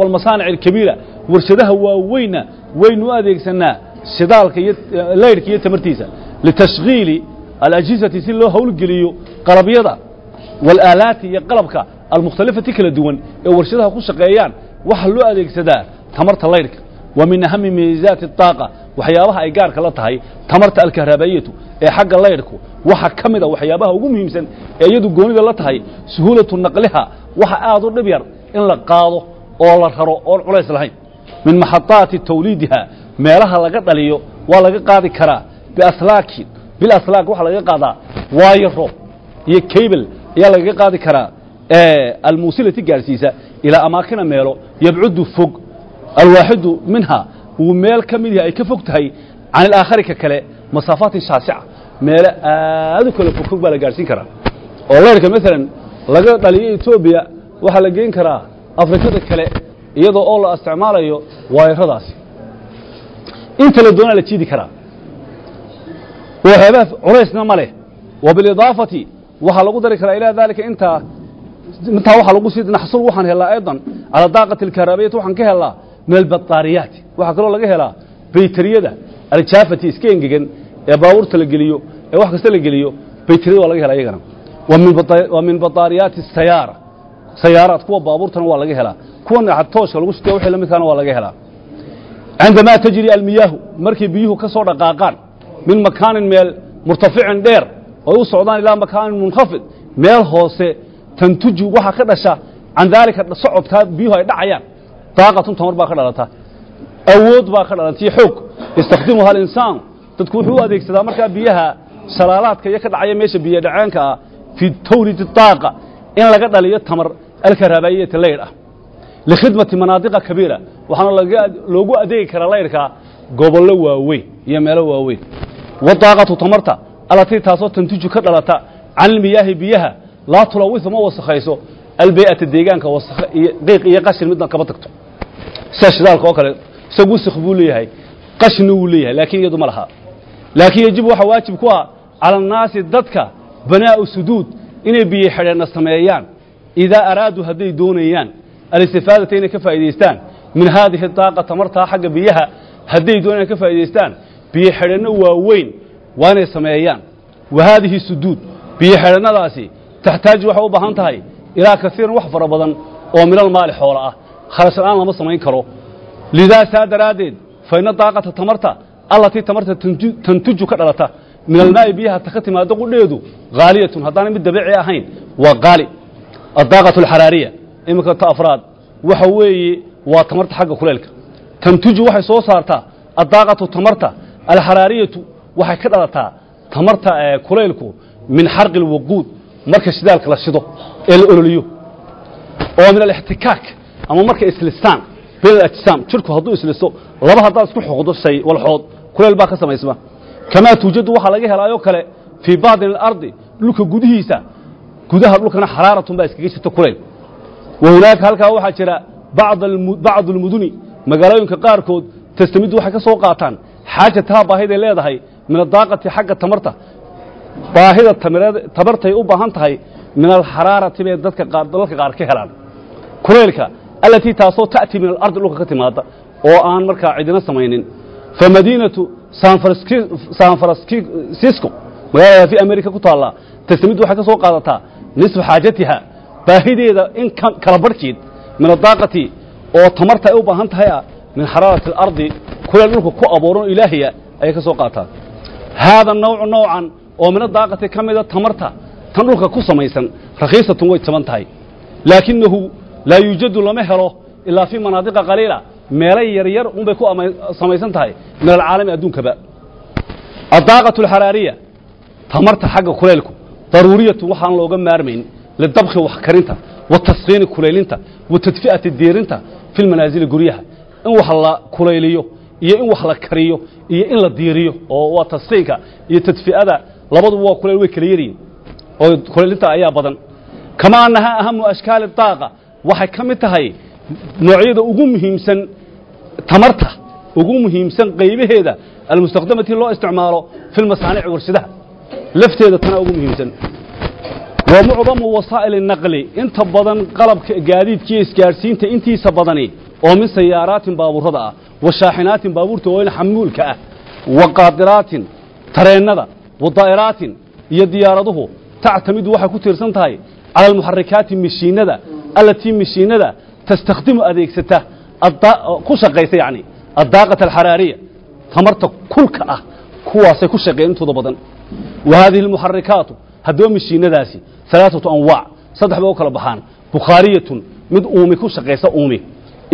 walmasaanic alkabiira warshadaha waaweynna waynu adeegsanaa shidaalka iyo laydhka iyo tamartiisa litashkiili alajhizati si loo howlgeliyo qalabyada walaalaati iyo qalabka almukhtalifati kala duwan ee warshadaha ku shaqeeyaan waxa loo adeegsadaa tamarta laydhka wa min ahami miisaati daaqa waxyaabaha ay gaarka la tahay tamarta alkahrabaiyatu ee xagga laydhku waxa ka mida waxyaabaha ugu muhiimsan ee iyadu goonida la tahay suhuulatu naqliha waxa aad u dhib yar in la qaado oo la raro oon culays lahayn. Min maxadaati tawliidiha meelaha laga dhaliyo waa laga qaadi karaa biaslaakin bilaslaak waxa laga qaadaa waayaro iyo cable ayaa lagaga qaadi karaa almuusilati gaadhsiisa ilaa amaakina meelo yabcudu fog alwaaxidu minha uu meel ka mid yahay ay ka fog tahay can ilaakhari ka kale masaafaatin shaasica. Meelo aad u kale fogfog baa la gaadhsiin karaa. Oo laydhka maalan laga dhaliyo etoobiya waxaa la geyn karaa afrikada kale iyadoo oo la isticmaalayo waayaradaasi. Inta la doonaa la jiidi karaa. Waxyaabaha culaysna ma leh. Wa bilidaafati waxaa lagu dari karaa ilaa daalika intaa intaa waxaa lagu sii naxsul waxaan helaa aydan. Calaa daaqati alkahraabiyati waxaan ka helaa min albaطaariyaati waxaa kaloo laga helaa bayteriyada aljaafati iska engegan ee baabuurta la geliyo ee wax kasta la geliyo bayteriyada waa laga helaa iyagana. Wa min baطaariyaati sayaara. Sayaaraad kuwa baabuurtana waa laga helaa. Kuwan tooshka lagu shitay wixii la waa laga helaa. Cindamaa tajri almiyaahu markay biyuhu ka soo dhaqaaqaan min makaanin meel murtaficin dheer oy u socdaan ilaa makaanin munkhafid meel hoose tantuju waxaa ka dhasha can daalika socodkaa biyuhu ay dhacayaan. Daaqatun tamar baa ka dhalata awood baa ka dhalatay xoog. Yastakhdimuha alinsaan dadku wuxuu u adeegsadaa markaa biyaha shalaalaadka iyo ka dhacaya meesha biyo dhaceenka ah fii tawlidi daaqa in laga dhaliyo tamar alkaraabaayiyati laydh ah. Likhidmati manaadiqa kabiira waxaana loogu adeegi karaa laydhkaa gobollo waaweyn iyo meelo waaweyn. Wadaaqatu tamarta allatii taasoo tantiju ka dhalata can ilmiyaahi biyaha laa tulawisu ma wasakhayso albay'ata deegaanka iyo qiiq iyo qashin midna kaba tagto. Sida shidaalka oo kale isagu wasakh buu leeyahay qashina wuu leeyahay laakiin iyadu ma laha. Laakiin yajibu waxaa waajib ku ah cala annaasi dadka banaa'u suduud inay biyo xidheenna sameeyaan idaa araaduu hadday doonayaan alistifaadata inay ka faa'idaystaan min haadihi daaqa tamartaa xagga biyaha hadday doonayaan ka faa'idaystaan biyo xidheenno waaweyn waa inay sameeyaan. Wa haadihi suduud biyo xidheennadaasi taxtaaju waxay u baahan tahay ilaa kasiiran wax fara badan oo minal maali xoola ah. Kharash lama samayn karo lidaa saa daraaddeed fa ina daaqata tamarta allatii tamarta tantuju ka dhalata min almaa'i biyaha ta ka timaado qudheedu haaliyatun haddaanay mid dabiici ahayn waa qaali addaaqatu alxaraariya iminka ta afraad waxa weeye waa tamarta xagga kuleylka tantuju waxay soo saartaa addaaqatu tamarta alxaraariyatu waxay ka dhalataa tamarta kulaylku min xarqi alwaquud marka shidaalka la shido ee la ololiyo oo min alixtikaak ama markay islistaan bayn alajsaam jirku hadduu islisto laba haddaad isku xoqdo shay walxood kulayl baa ka samaysma. Kamaa tuujadu waxaa laga helaayoo kale fii baadin alardi dhulka gudihiisa. Gudaha dhulkana xaraaratun baa iskaga jirta kulayl. Wa hunaaka halkaa waxaa jira bacdu almuduni magaalooyinka qaarkood tastamiddu waxay ka soo qaataan. Xaajataha baahiday leedahay min adaaqati xagga tamarta. Baahida tamartay u baahan tahay min alxaraarati bay dadka dalalka qaar ka helaan. Kulaylka allatii taasoo ta'ti min alardi dhulka ka timaada oo aan markaa cidina samaynin famadiinatu san francisco magaalada fi america ku taalla tastamiddu waxay ka soo qaadataa nisfa xaajatiha baahideeda in kala barhkeed min adaaqati oo tamarta ay u baahan tahay ah min xaraarati alardi kulayl dhulka ku abuuran oo ilaahiya ayay ka soo qaataa haada nawcu noocan oo min adaaqati ka mida tamarta tan dhulka ku samaysan rakhiisatun way jaban tahay laakinahu laa yuujadu lama helo ilaa fii manaadiqa qaliila. Meelo yaryar unbay ku samaysan tahay min alcaalami adduunkaba. Addaaqatu alxaraariya tamarta xagga kulaylku daruuriyatu waxaan looga maarmayn lidabkhi wax karinta wa taskhiini kulaylinta wa tadfi'ati diirinta fi lmanaasili guryaha. In wax la kulayliyo iyo in wax la kariyo iyo in la diiriyo oo waa taskhiinka iyo tadfi'ada labaduba waa kulayl way kala yaryihin oo kulaylinta ayaa badan. Kama annaha ahamu ashkaali daaqa waxay ka mid tahay noocyada ugu muhiimsan tamarta ugu muhiimsan qaybaheeda almustaqdamati loo isticmaalo fi lmasaanici warshadaha lafteeda tana ugu muhiimsan. Wa mucdamu wasaa'ili naqli. Inta badan qalabka gaadiidkiiyo isgaadhsiinta intiisa badani oo min sayaaraatin baabuurada ah wa shaaxinaatin baabuurta waaweyn xamuulka ah wa qaadiraatin tareennada wa daa'iraatin iyo diyaaraduhu tactamidu waxay ku tiirsan tahay cala mishiinada allatii mishiinada tastakhdimu adeegsata ku shaqaysa yacni addaaqata alxaraariya tamarta kulka ah kuwaasay ku shaqeeyeen intooda badan wa haadihi almuxarikaatu haddaba mishiinadaasi alaaatu anwaac saddex bay u kala baxaan bukhaariyatun mid uumi ku shaqaysa uumi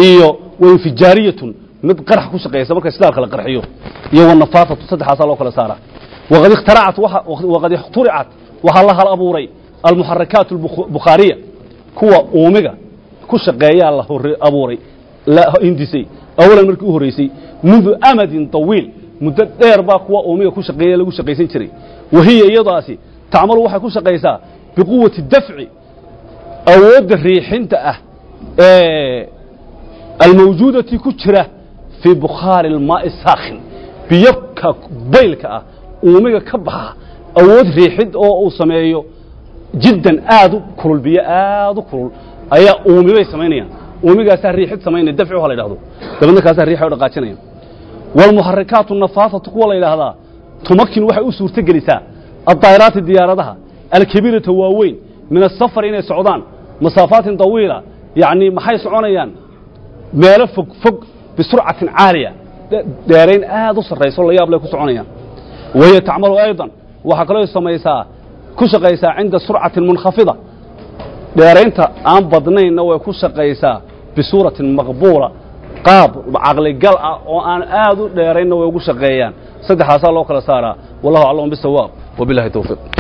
iyo wainfijaariyatun mid qarax ku shaqaysa marka shidaalka la qarxiyo iyo wanafaafatu saddexaasaa loo kala saara waqad ikhtaracat waxaa la hal abuuray almuxarakaat albukhaariya kuwa uumiga ku shaqeeyaa la abuuray la hindisay awalan markii u horraysay mundu amadin طawiil muddo dheer baa kuwa uumiga ku shaqeeya lagu shaqaysan jiray. Wahiya iyadaasi tacmalu waxay ku shaqaysaa biquwati dafci awoodda riixinta ah ee almawjuudati ku jira fii bukhaari almaa'i saakhin biyabka baylka ah uumiga ka baxa awood riixid oo uu sameeyo جدا آدو كرول بيا آدو كرول. أي أومي بس ما ينير أومي قاس الريح سما ينير دفعه ولا يدهدو تبعنا قاس الريح والمحركات النفاثة تقول إلى هذا تمكن واحد أسر تجلسا. الطائرات الديارة ده الكبيرة هوين من السفر إلى السعودان. مسافات طويلة. يعني محي سعونيا ما يلفق فوق بسرعة عالية. دارين آدو سر رئيس الله يابلكوا سعونيا ويتعملوا أيضا. وحقلوا السماء ku shaqaysaa cinda surcatin munkhafida. Dheeraynta aan badnaynna way ku shaqaysaa bisuuratin maqbuula qaab caqligal ah oo aan aad u dheeraynna way ugu shaqeeyaan. Saddexaasaa loo kala saaraa. Wallahu aclam bisawaab wabilahi towfiiq